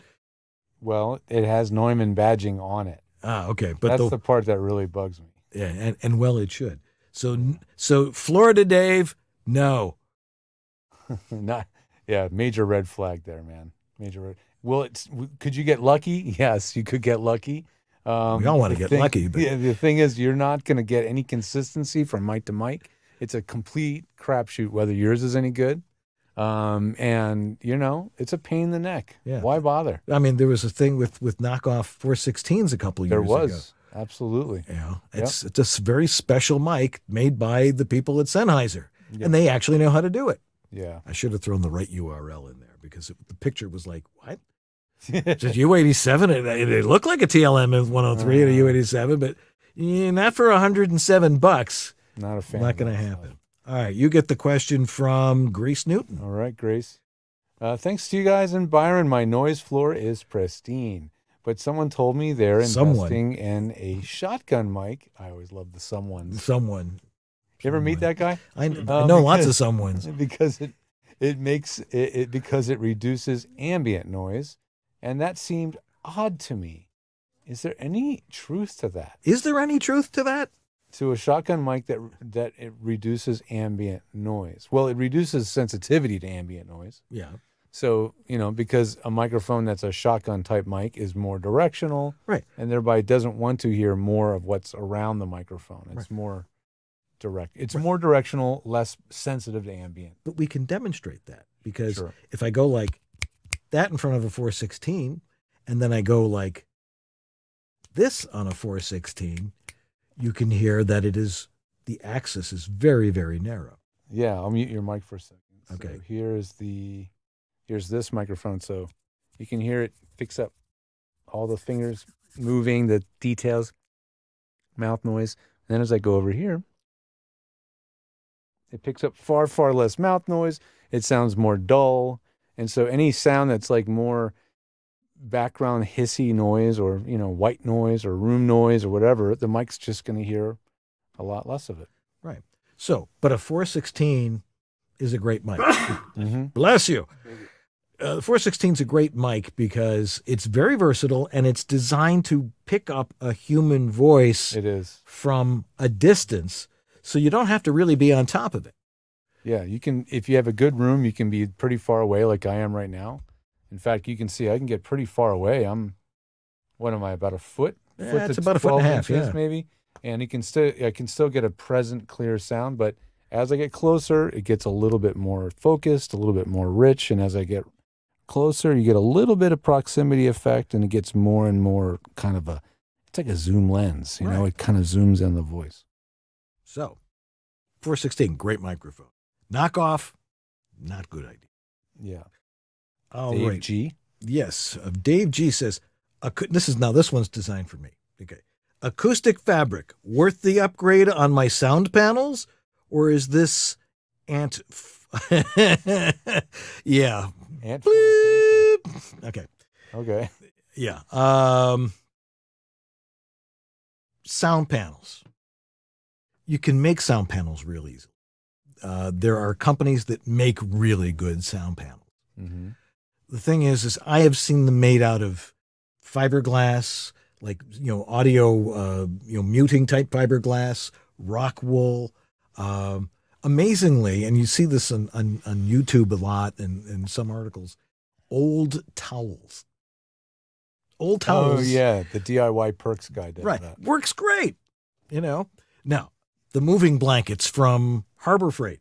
Well, it has Neumann badging on it. Ah, okay, but That's the, the part that really bugs me. Yeah, and, and well, it should. So, so Florida Dave, no. Not yeah, major red flag there, man. Major red. Well, it's could you get lucky? Yes, you could get lucky. Um, We all wanna get thing- lucky, but- yeah, the thing is, you're not going to get any consistency from mic to mic. It's a complete crapshoot whether yours is any good. Um, and you know, it's a pain in the neck. Yeah. Why bother? I mean, there was a thing with with knockoff 416s a couple of There years was absolutely. ago. You know, it's it's a very special mic made by the people at Sennheiser, and they actually know how to do it. Yeah. I should have thrown the right URL in there because it, the picture was like, what? Just U87. It, it, it looked like a TLM 103 and a U87, but yeah, not for 107 bucks. Not a fan. Not going to happen. All right, you get the question from Grace Newton. All right, Grace. Uh, thanks to you guys and Byron, my noise floor is pristine. But someone told me they're Someone. investing in a shotgun mic. I always love the someones. Someone. You ever meet that guy? I, I know lots of someone's. because it it makes it, it because it reduces ambient noise, and that seemed odd to me. Is there any truth to that? Is there any truth to that? To a shotgun mic that that it reduces ambient noise. Well, it reduces sensitivity to ambient noise. Yeah. So, you know, because a microphone that's a shotgun type mic is more directional, Right. and thereby doesn't want to hear more of what's around the microphone. It's more direct. It's more directional, less sensitive to ambient. But we can demonstrate that because Sure. if I go like that in front of a 416 and then I go like this on a 416, you can hear that it is the axis is very, very narrow. Yeah, I'll mute your mic for a second. So Okay. here's the here's this microphone. So you can hear it picks up all the fingers moving, the details, mouth noise. And then as I go over here, it picks up far, far less mouth noise. It sounds more dull. And so any sound that's like more background hissy noise or, you know, white noise or room noise or whatever, the mic's just going to hear a lot less of it. Right. So, but a 416 is a great mic. Mm-hmm. Bless you. Uh, the 416 is a great mic because it's very versatile and it's designed to pick up a human voice It is. from a distance. So you don't have to really be on top of it. Yeah, you can if you have a good room, you can be pretty far away like I am right now. In fact, you can see I can get pretty far away. I'm what am I about a foot? Yeah, it's about a foot and a half, inches, yeah. maybe. And you can still I can still get a present clear sound, but as I get closer, it gets a little bit more focused, a little bit more rich, and as I get closer, you get a little bit of proximity effect and it gets more and more kind of a it's like a zoom lens, you know, it kind of zooms in the voice. So 416, great microphone. Knockoff, not good idea. Yeah. All Dave right. G. Yes. Uh, Dave G says, this is now, this one's designed for me. Okay. Acoustic fabric, worth the upgrade on my sound panels? Or is this ant? F- yeah. Ant. Okay. Okay. Yeah. Um, sound panels. You can make sound panels real easily. Uh, there are companies that make really good sound panels. Mm-hmm. The thing is, is I have seen them made out of fiberglass, like you know, audio, uh, you know, muting type fiberglass, rock wool. Um, amazingly, and you see this on, on, on YouTube a lot and in some articles, old towels. Old towels. Oh yeah, the DIY perks guy does right. that. Works great. You know. Now, the moving blankets from Harbor Freight.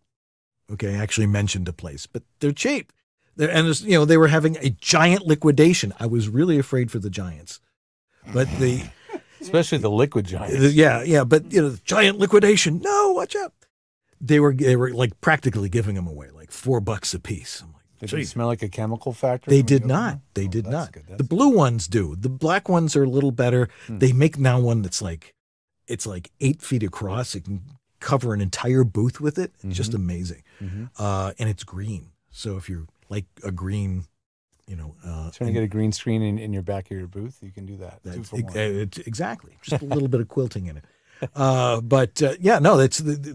Okay, I actually mentioned a place, but they're cheap. They're, and you know they were having a giant liquidation. I was really afraid for the giants, but the Especially the liquid giants. yeah yeah, but you know giant liquidation. No, watch out. They were they were like practically giving them away, like four bucks a piece. I'm like, Did it "Geez." smell like a chemical factory? They did not. They Oh, did that's not. The blue ones do. The black ones are a little better. Hmm. They make now one that's like it's like eight feet across. It can cover an entire booth with it. It's just amazing. Mhm. Uh, and it's green. So if you're like a green, you know, uh, Trying to get a green screen in, in your back of your booth, you can do that. Two that's for ex- one. it's exactly just a little bit of quilting in it. Uh, but uh, yeah, no, that's the, the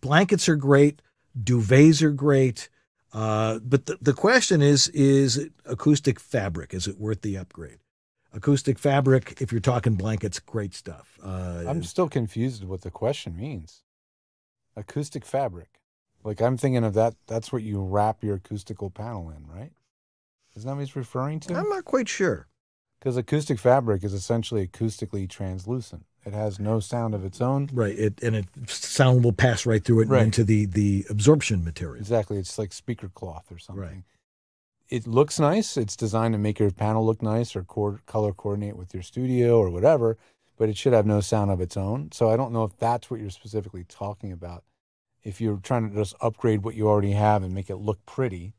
blankets are great, duvets are great. Uh, but the, the question is, is it acoustic fabric? Is it worth the upgrade? Acoustic fabric, if you're talking blankets, great stuff. Uh, I'm still confused what the question means. Acoustic fabric. Like I'm thinking of that. That's what you wrap your acoustical panel in, right? Isn't that what he's referring to? I'm not quite sure. Because acoustic fabric is essentially acoustically translucent. It has no sound of its own. Right. It and it sound will pass right through it Right. into the the absorption material. Exactly. It's like speaker cloth or something. Right. It looks nice. It's designed to make your panel look nice or co- color coordinate with your studio or whatever, but it should have no sound of its own. So I don't know if that's what you're specifically talking about. If you're trying to just upgrade what you already have and make it look pretty,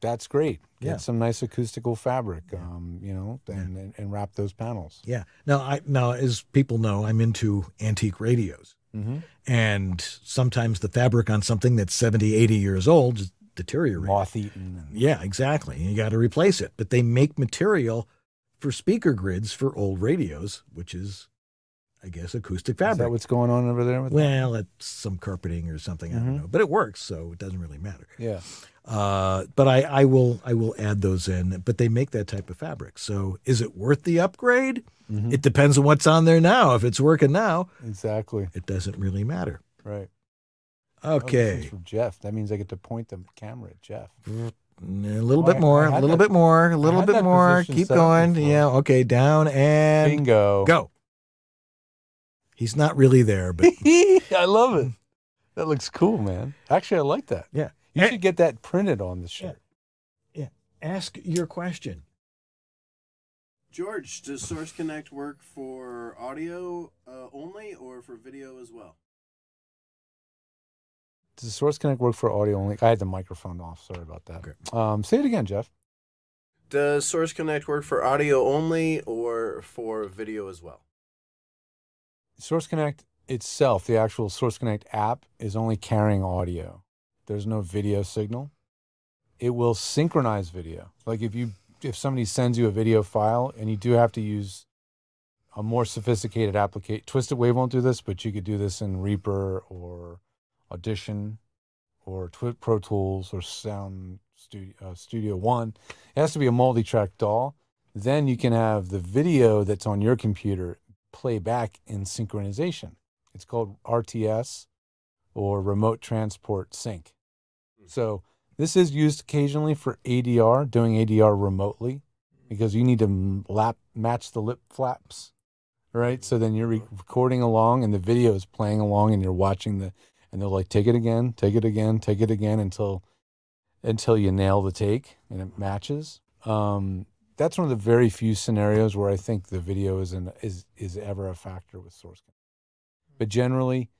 that's great. Get Yeah. some nice acoustical fabric, Yeah. um, you know, Yeah. and, and, and wrap those panels. Yeah. Now I now as people know, I'm into antique radios. Mm-hmm. And sometimes the fabric on something that's 70, 80 years old just deteriorates. Moth eaten. and- Yeah, exactly. And you got to replace it. But they make material for speaker grids for old radios, which is, I guess, acoustic Is that fabric. what's going on over there with that? well, it's some carpeting or something. I don't Mhm. know, but it works, so it doesn't really matter. Yeah. Uh, but I, I will, I will add those in. But they make that type of fabric. So, is it worth the upgrade? Mhm. It depends on what's on there now. If it's working now, Exactly. it doesn't really matter. Right. Oh, Okay, one's from Jeff. That means I get to point the camera at Jeff. A little Well, bit more, a little that- bit more, a little bit more. Keep going. Yeah. Okay. Down and Bingo. go. He's not really there, but I love it. That looks cool, man. Actually, I like that. yeah. You should get that printed on the shirt. Yeah. Ask your question. George, does Source Connect work for audio uh, only or for video as well? Does Source Connect work for audio only? I had the microphone off. Sorry about that. Okay. Um, say it again, Jeff. Does Source Connect work for audio only or for video as well? Source Connect itself, the actual Source Connect app, is only carrying audio. There's no video signal. It will synchronize video. Like if you if somebody sends you a video file and you do have to use a more sophisticated application, Twisted Wave won't do this, but you could do this in Reaper or Audition or Twi- Pro Tools or Sound Studio, uh, Studio One. It has to be a multi-track DAW. Then you can have the video that's on your computer play back in synchronization. It's called RTS or Remote Transport Sync. So this is used occasionally for ADR, doing ADR remotely, because you need to lap match the lip flaps, right? So then you're re- recording along, and the video is playing along, and you're watching the, and they'll like take it again, take it again, take it again until, until you nail the take and it matches. Um, that's one of the very few scenarios where I think the video is an, is is ever a factor with source code. But generally,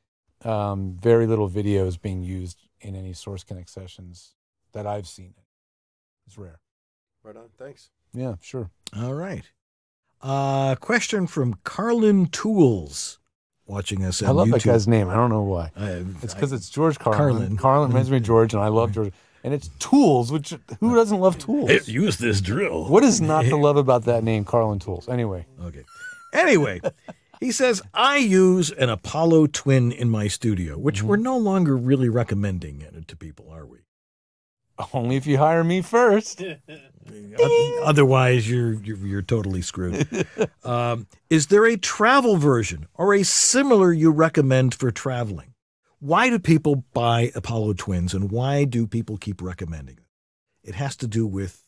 um, very little video is being used in any Source Connect sessions that I've seen. It's rare. Right on. Thanks. Yeah, sure. All right. Uh, question from Carlin Tools, watching us on I love YouTube. that guy's name. I don't know why. I- It's because it's George Carlin. Carlin. Carlin. reminds me of George, and I love George. And it's Tools, which who doesn't love Tools? Hey, use this drill. What is not to love about that name, Carlin Tools? Anyway, Okay. Anyway, he says, I use an Apollo twin in my studio, which Mm-hmm. we're no longer really recommending it to people, are we? only if you hire me first. Oth- Otherwise, you're, you're you're totally screwed. um, is there a travel version or a similar you recommend for traveling? Why do people buy Apollo twins, and why do people keep recommending it? It has to do with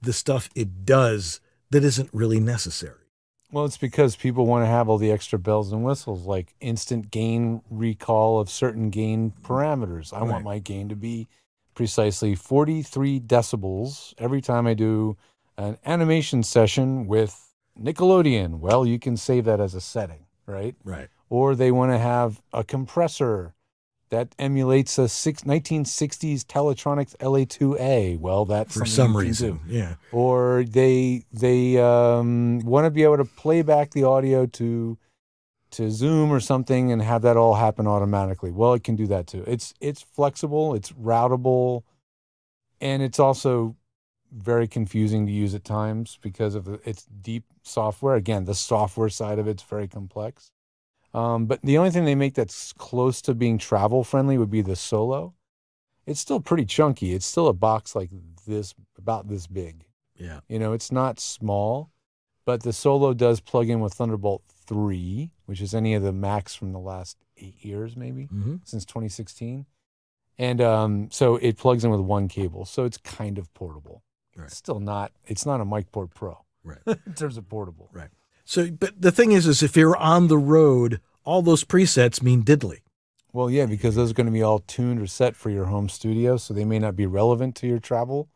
the stuff it does that isn't really necessary. Well, it's because people want to have all the extra bells and whistles, like instant gain recall of certain gain parameters. I Right. want my gain to be precisely 43 decibels every time I do an animation session with Nickelodeon. Well, you can save that as a setting, right? Right. Or they want to have a compressor that emulates a six, 1960s Teletronix LA2A. Well, that's For some reason, do yeah. or they they um, want to be able to play back the audio to to Zoom or something and have that all happen automatically. Well, it can do that too. It's it's flexible, it's routable, and it's also very confusing to use at times because of the, its deep software. Again, the software side of it's very complex. Um, but the only thing they make that's close to being travel friendly would be the Solo. It's still pretty chunky. It's still a box like this, about this big. Yeah. You know, it's not small, but the Solo does plug in with Thunderbolt 3, which is any of the Macs from the last eight years, maybe Mm-hmm. since 2016. And um, so it plugs in with one cable. So it's kind of portable. Right. It's still not, it's not a MicPort Pro Right. in terms of portable. Right. So, but the thing is, is if you're on the road, all those presets mean diddly. Well, yeah, because those are going to be all tuned or set for your home studio. So they may not be relevant to your travel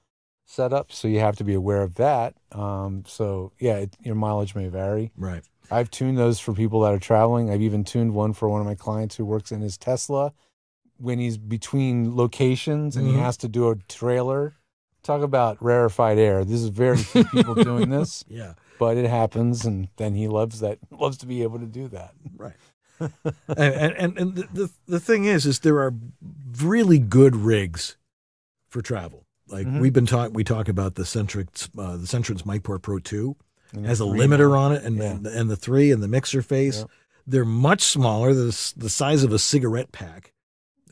setup. So you have to be aware of that. Um, so yeah, it, your mileage may vary. Right. I've tuned those for people that are traveling. I've even tuned one for one of my clients who works in his Tesla when he's between locations and Mhm. he has to do a trailer. Talk about rarefied air. This is very few people doing this, Yeah. but it happens, and then he loves that. Loves to be able to do that. Right. and and, and the, the the thing is, is there are really good rigs for travel. Like Mhm. we've been talking, we talk about the CEntrance, uh, the CEntrance MicPort Pro Two And has a limiter on it, and Yeah. and, the, and the three and the mixer face. Yep. They're much smaller. They're the, the size of a cigarette pack,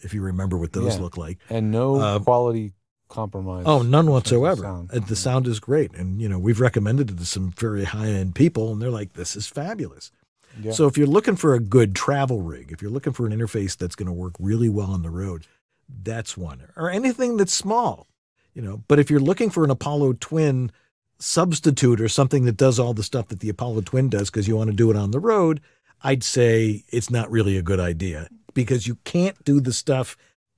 if you remember what those Yeah. look like. and no Uh, quality compromise. Oh, none whatsoever. sound. And the sound is great. And, you know, we've recommended it to some very high end people, and they're like, this is fabulous. Yeah. So if you're looking for a good travel rig, if you're looking for an interface that's going to work really well on the road, that's one. Or anything that's small, you know. But if you're looking for an Apollo Twin substitute or something that does all the stuff that the Apollo Twin does because you want to do it on the road, I'd say it's not really a good idea because you can't do the stuff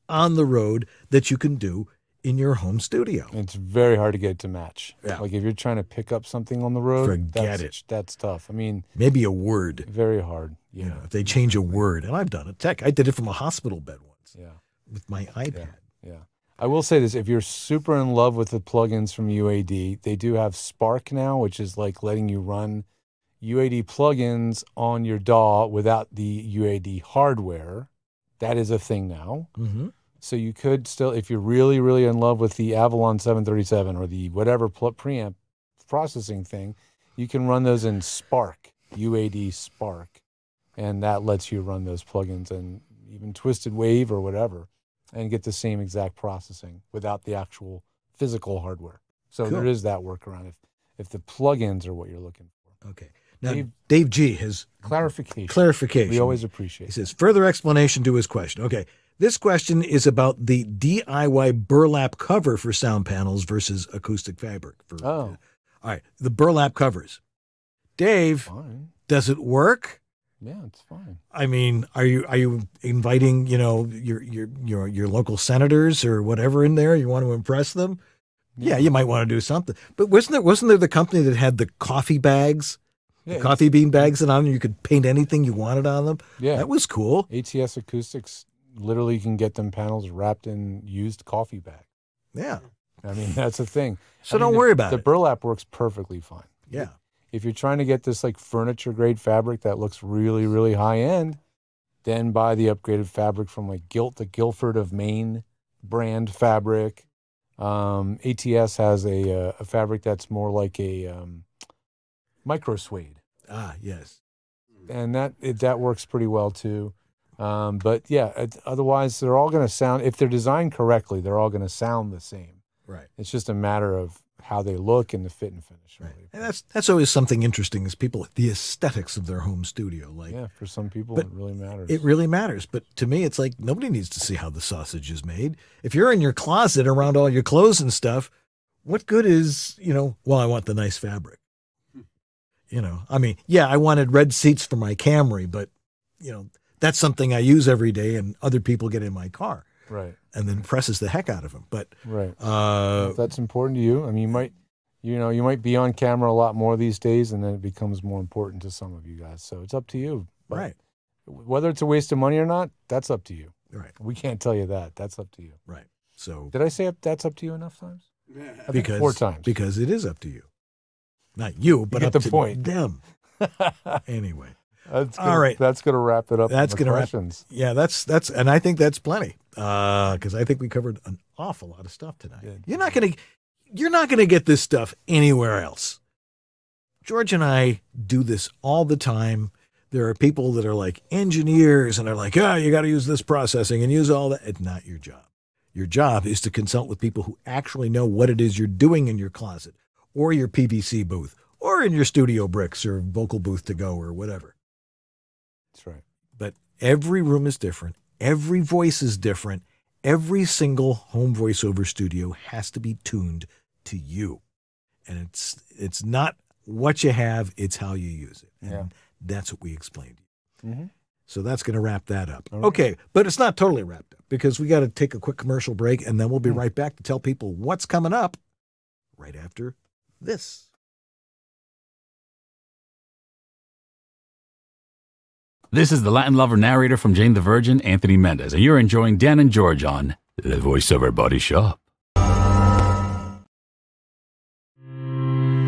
on the road that you can do in your home studio. It's very hard to get it to match. Yeah. Like if you're trying to pick up something on the road, Forget that's, it. That's tough. I mean, Maybe a word. very hard. You Yeah. know, if they change a word, and I've done it. Tech, I did it from a hospital bed once Yeah. with my iPad. Yeah. I will say this if you're super in love with the plugins from UAD, they do have Spark now, which is like letting you run UAD plugins on your DAW without the UAD hardware. That is a thing now. Mm-hmm. So you could still, if you're really, really in love with the Avalon 737 or the whatever preamp processing thing, you can run those in Spark, UAD Spark, and that lets you run those plugins and even Twisted Wave or whatever, and get the same exact processing without the actual physical hardware. So Cool. there is that workaround if if the plugins are what you're looking for. Okay. Now, Dave, Dave- G has Clarification. clarification. We always appreciate. He says further explanation to his question. Okay. This question is about the DIY burlap cover for sound panels versus acoustic fabric. For, Oh. Uh, all right. The burlap covers. Dave, Fine. does it work? Yeah, it's fine. I mean, are you are you inviting you know your your your your local senators or whatever in there? You want to impress them? Yeah, you might want to do something. But wasn't there wasn't there the company that had the coffee bags Yeah, the coffee bean bags and on them. You could paint anything you wanted on them. Yeah. That was cool. ATS Acoustics literally can get them panels wrapped in used coffee bag. Yeah. I mean, that's a thing. So I mean, don't the- worry about the it. The burlap works perfectly fine. Yeah. If you're trying to get this like furniture grade fabric that looks really, really high end, then buy the upgraded fabric from like Gilt, the Guilford of Maine brand fabric. Um, ATS has a, uh, a fabric that's more like a um, micro suede. Ah, yes. and that it, that works pretty well too. Um, but yeah, it, otherwise they're all going to sound if they're designed correctly, they're all going to sound the same. Right. It's just a matter of how they look and the fit and finish. Right. And that's that's always something interesting is people the aesthetics of their home studio. Like yeah, for some people it really matters. it really matters. But to me it's like nobody needs to see how the sausage is made. If you're in your closet around all your clothes and stuff, what good is, you know, well, I want the nice fabric. Hmm. You know, I mean, yeah, I wanted red seats for my Camry, but you know, that's something I use every day and other people get in my car right, and then presses the heck out of them. But right. uh if that's important to you, I mean, you might, you know, you might be on camera a lot more these days, and then it becomes more important to some of you guys. So it's up to you. But right, Whether it's a waste of money or not, that's up to you. right, We can't tell you that. That's up to you. right. So Did I say that's up to you enough times? I because four times. because it is up to you, not you, but get up the to point. them. Anyway, That's gonna, right. That's going to wrap it up. That's gonna wrap- questions. yeah, that's that's, and I think that's plenty uh, because I think we covered an awful lot of stuff tonight. Good. You're not gonna you're not gonna get this stuff anywhere else. George and I do this all the time. There are people that are like engineers and they're like, oh, you got to use this processing and use all that. It's not your job. Your job is to consult with people who actually know what it is you're doing in your closet or your PVC booth or in your studio bricks or vocal booth to go or whatever. That's right. But every room is different. Every voice is different. Every single home voiceover studio has to be tuned to you. And it's it's not what you have, it's how you use it. And Yeah. that's what we explained to you. Mm-hmm. So that's going to wrap that up. Right. Okay, but it's not totally wrapped up because we got to take a quick commercial break and then we'll be Hmm. right back to tell people what's coming up right after this. This is the Latin lover narrator from Jane the Virgin, Anthony Mendez, and you're enjoying Dan and George on The Voiceover Body Shop.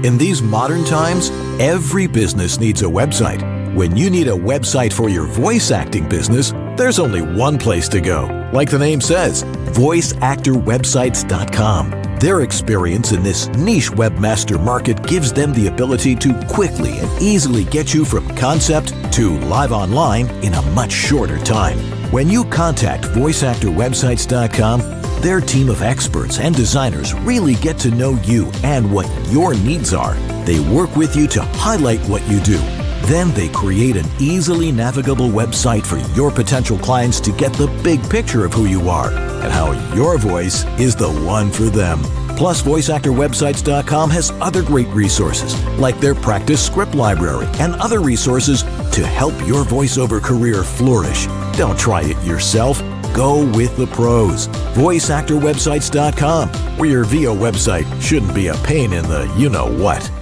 In these modern times, every business needs a website. When you need a website for your voice acting business, there's only one place to go. Like the name says, voiceactorwebsites.com. Their experience in this niche webmaster market gives them the ability to quickly and easily get you from concept to live online in a much shorter time. When you contact voiceactorwebsites.com, their team of experts and designers really get to know you and what your needs are. They work with you to highlight what you do. Then they create an easily navigable website for your potential clients to get the big picture of who you are and how your voice is the one for them. Plus, VoiceActorWebsites.com has other great resources, like their practice script library and other resources to help your voiceover career flourish. Don't try it yourself. Go with the pros. VoiceActorWebsites.com, where your VO website shouldn't be a pain in the you know what.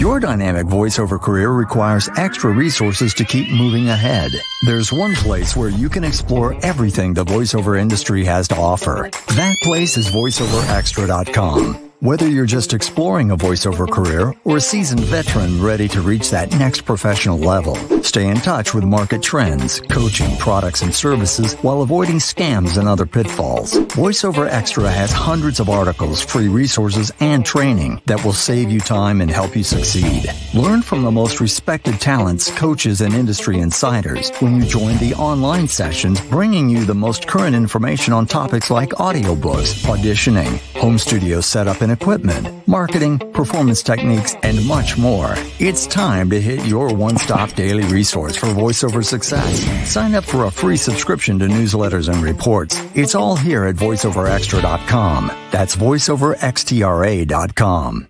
Your dynamic voiceover career requires extra resources to keep moving ahead. There's one place where you can explore everything the voiceover industry has to offer. That place is voiceoverextra.com. Whether you're just exploring a voiceover career or a seasoned veteran ready to reach that next professional level, stay in touch with market trends, coaching, products, and services while avoiding scams and other pitfalls. VoiceOver Extra has hundreds of articles, free resources, and training that will save you time and help you succeed. Learn from the most respected talents, coaches, and industry insiders when you join the online sessions, bringing you the most current information on topics like audiobooks, auditioning, home studio setup and equipment, marketing, performance techniques, and much more. It's time to hit your one-stop daily resource for voiceover success. Sign up for a free subscription to newsletters and reports. It's all here at voiceoverextra.com. That's voiceoverxtra.com.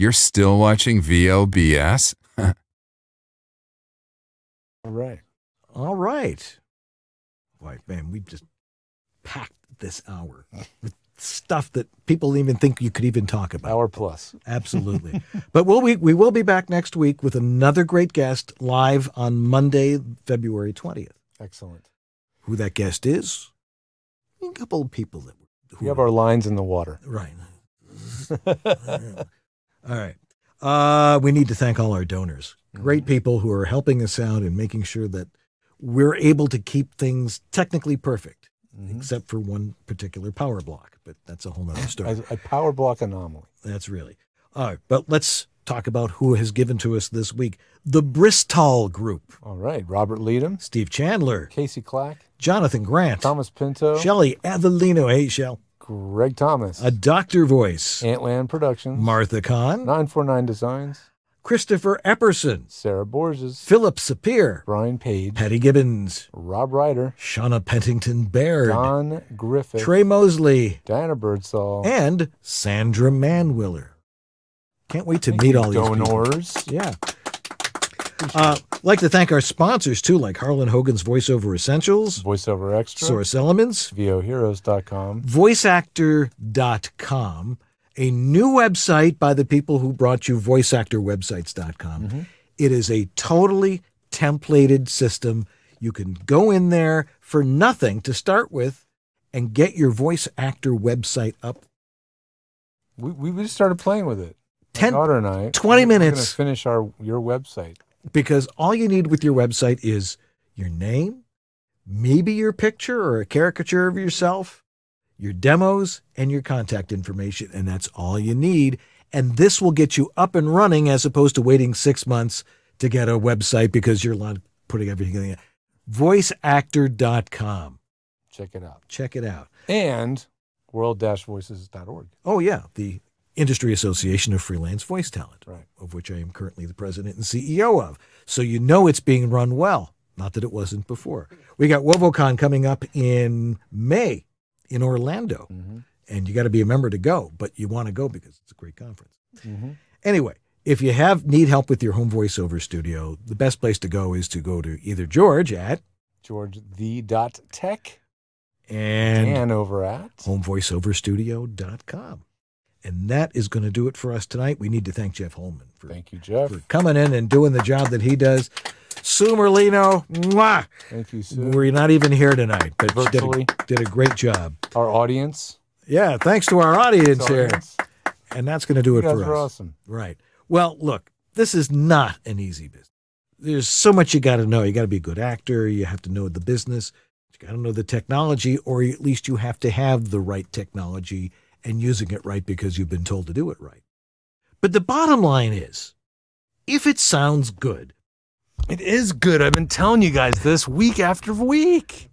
You're still watching VOBS? All right. All right. Why, man, we just packed this hour with stuff that people didn't even think you could even talk about. Hour plus. Absolutely. but we'll we, we will be back next week with another great guest live on Monday, February 20th. Excellent. Who that guest is? A couple of people that We have our lines in the water. Right. all right. Uh, we need to thank all our donors. Great people who are helping us out and making sure that we're able to keep things technically perfect, Mm-hmm. except for one particular power block. But that's a whole nother story. A, a power block anomaly. That's really. All right. But let's talk about who has given to us this week. The Bristol Group. All right. Robert Leadham, Steve Chandler, Casey Clack, Jonathan Grant, Thomas Pinto, Shelley Avellino. Hey, Shell. Greg Thomas, A Doctor Voice. Antland Productions, Martha Kahn. 949 Designs, Christopher Epperson. Sarah Borges, Philip Sapir. Brian Page, Patty Gibbons. Rob Ryder, Shauna Pentington Baird. Don Griffith, Trey Mosley. Diana Birdsall, And Sandra Manwiller. Can't wait to meet all these people. donors. Yeah. Uh, like to thank our sponsors too, like Harlan Hogan's Voiceover Essentials, Voiceover Extra, Source Elements, VOHeroes.com, VoiceActor.com, a new website by the people who brought you VoiceActorWebsites.com. Mm-hmm. It is a totally templated system. You can go in there for nothing to start with and get your voice actor website up. We, we just started playing with it. My 10 daughter and I. 20 we're- We're minutes. to finish our your website. because all you need with your website is your name, maybe your picture or a caricature of yourself, your demos, and your contact information. And that's all you need. And this will get you up and running as opposed to waiting six months to get a website because you're not putting everything in. Voiceactor.com. Check it out. Check it out. And world-voices.org. Oh, yeah. The Industry Association of Freelance Voice Talent, Right. of which I am currently the president and CEO of. So you know it's being run well. Not that it wasn't before. We got WovoCon coming up in May in Orlando. Mm-hmm. And you got to be a member to go, but you want to go because it's a great conference. Mm-hmm. Anyway, if you have need help with your home voiceover studio, the best place to go is to go to either George at George the dot tech and and over at homevoiceoverstudio.com. And that is going to do it for us tonight. We need to thank Jeff Holman for, Thank you, Jeff. for coming in and doing the job that he does. Sue Merlino, mwah, Thank you, Sue. we're not even here tonight, but she did Virtually. a, did a great job. Our audience. Yeah, thanks to our audience here. And that's going to do You it guys for were us. awesome. Right. Well, look, this is not an easy business. There's so much you got to know. You got to be a good actor. You have to know the business. You got to know the technology, or at least you have to have the right technology and using it right because you've been told to do it right. But the bottom line is if it sounds good, It is good. I've been telling you guys this week after week.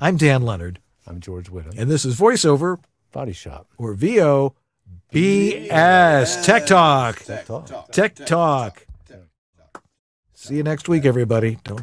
I'm Dan Lenard, I'm George Whittam. and this is VoiceOver Body Shop. or VO BS Tech Talk. Tech Talk. Tech Talk. See you next week, everybody. Don't.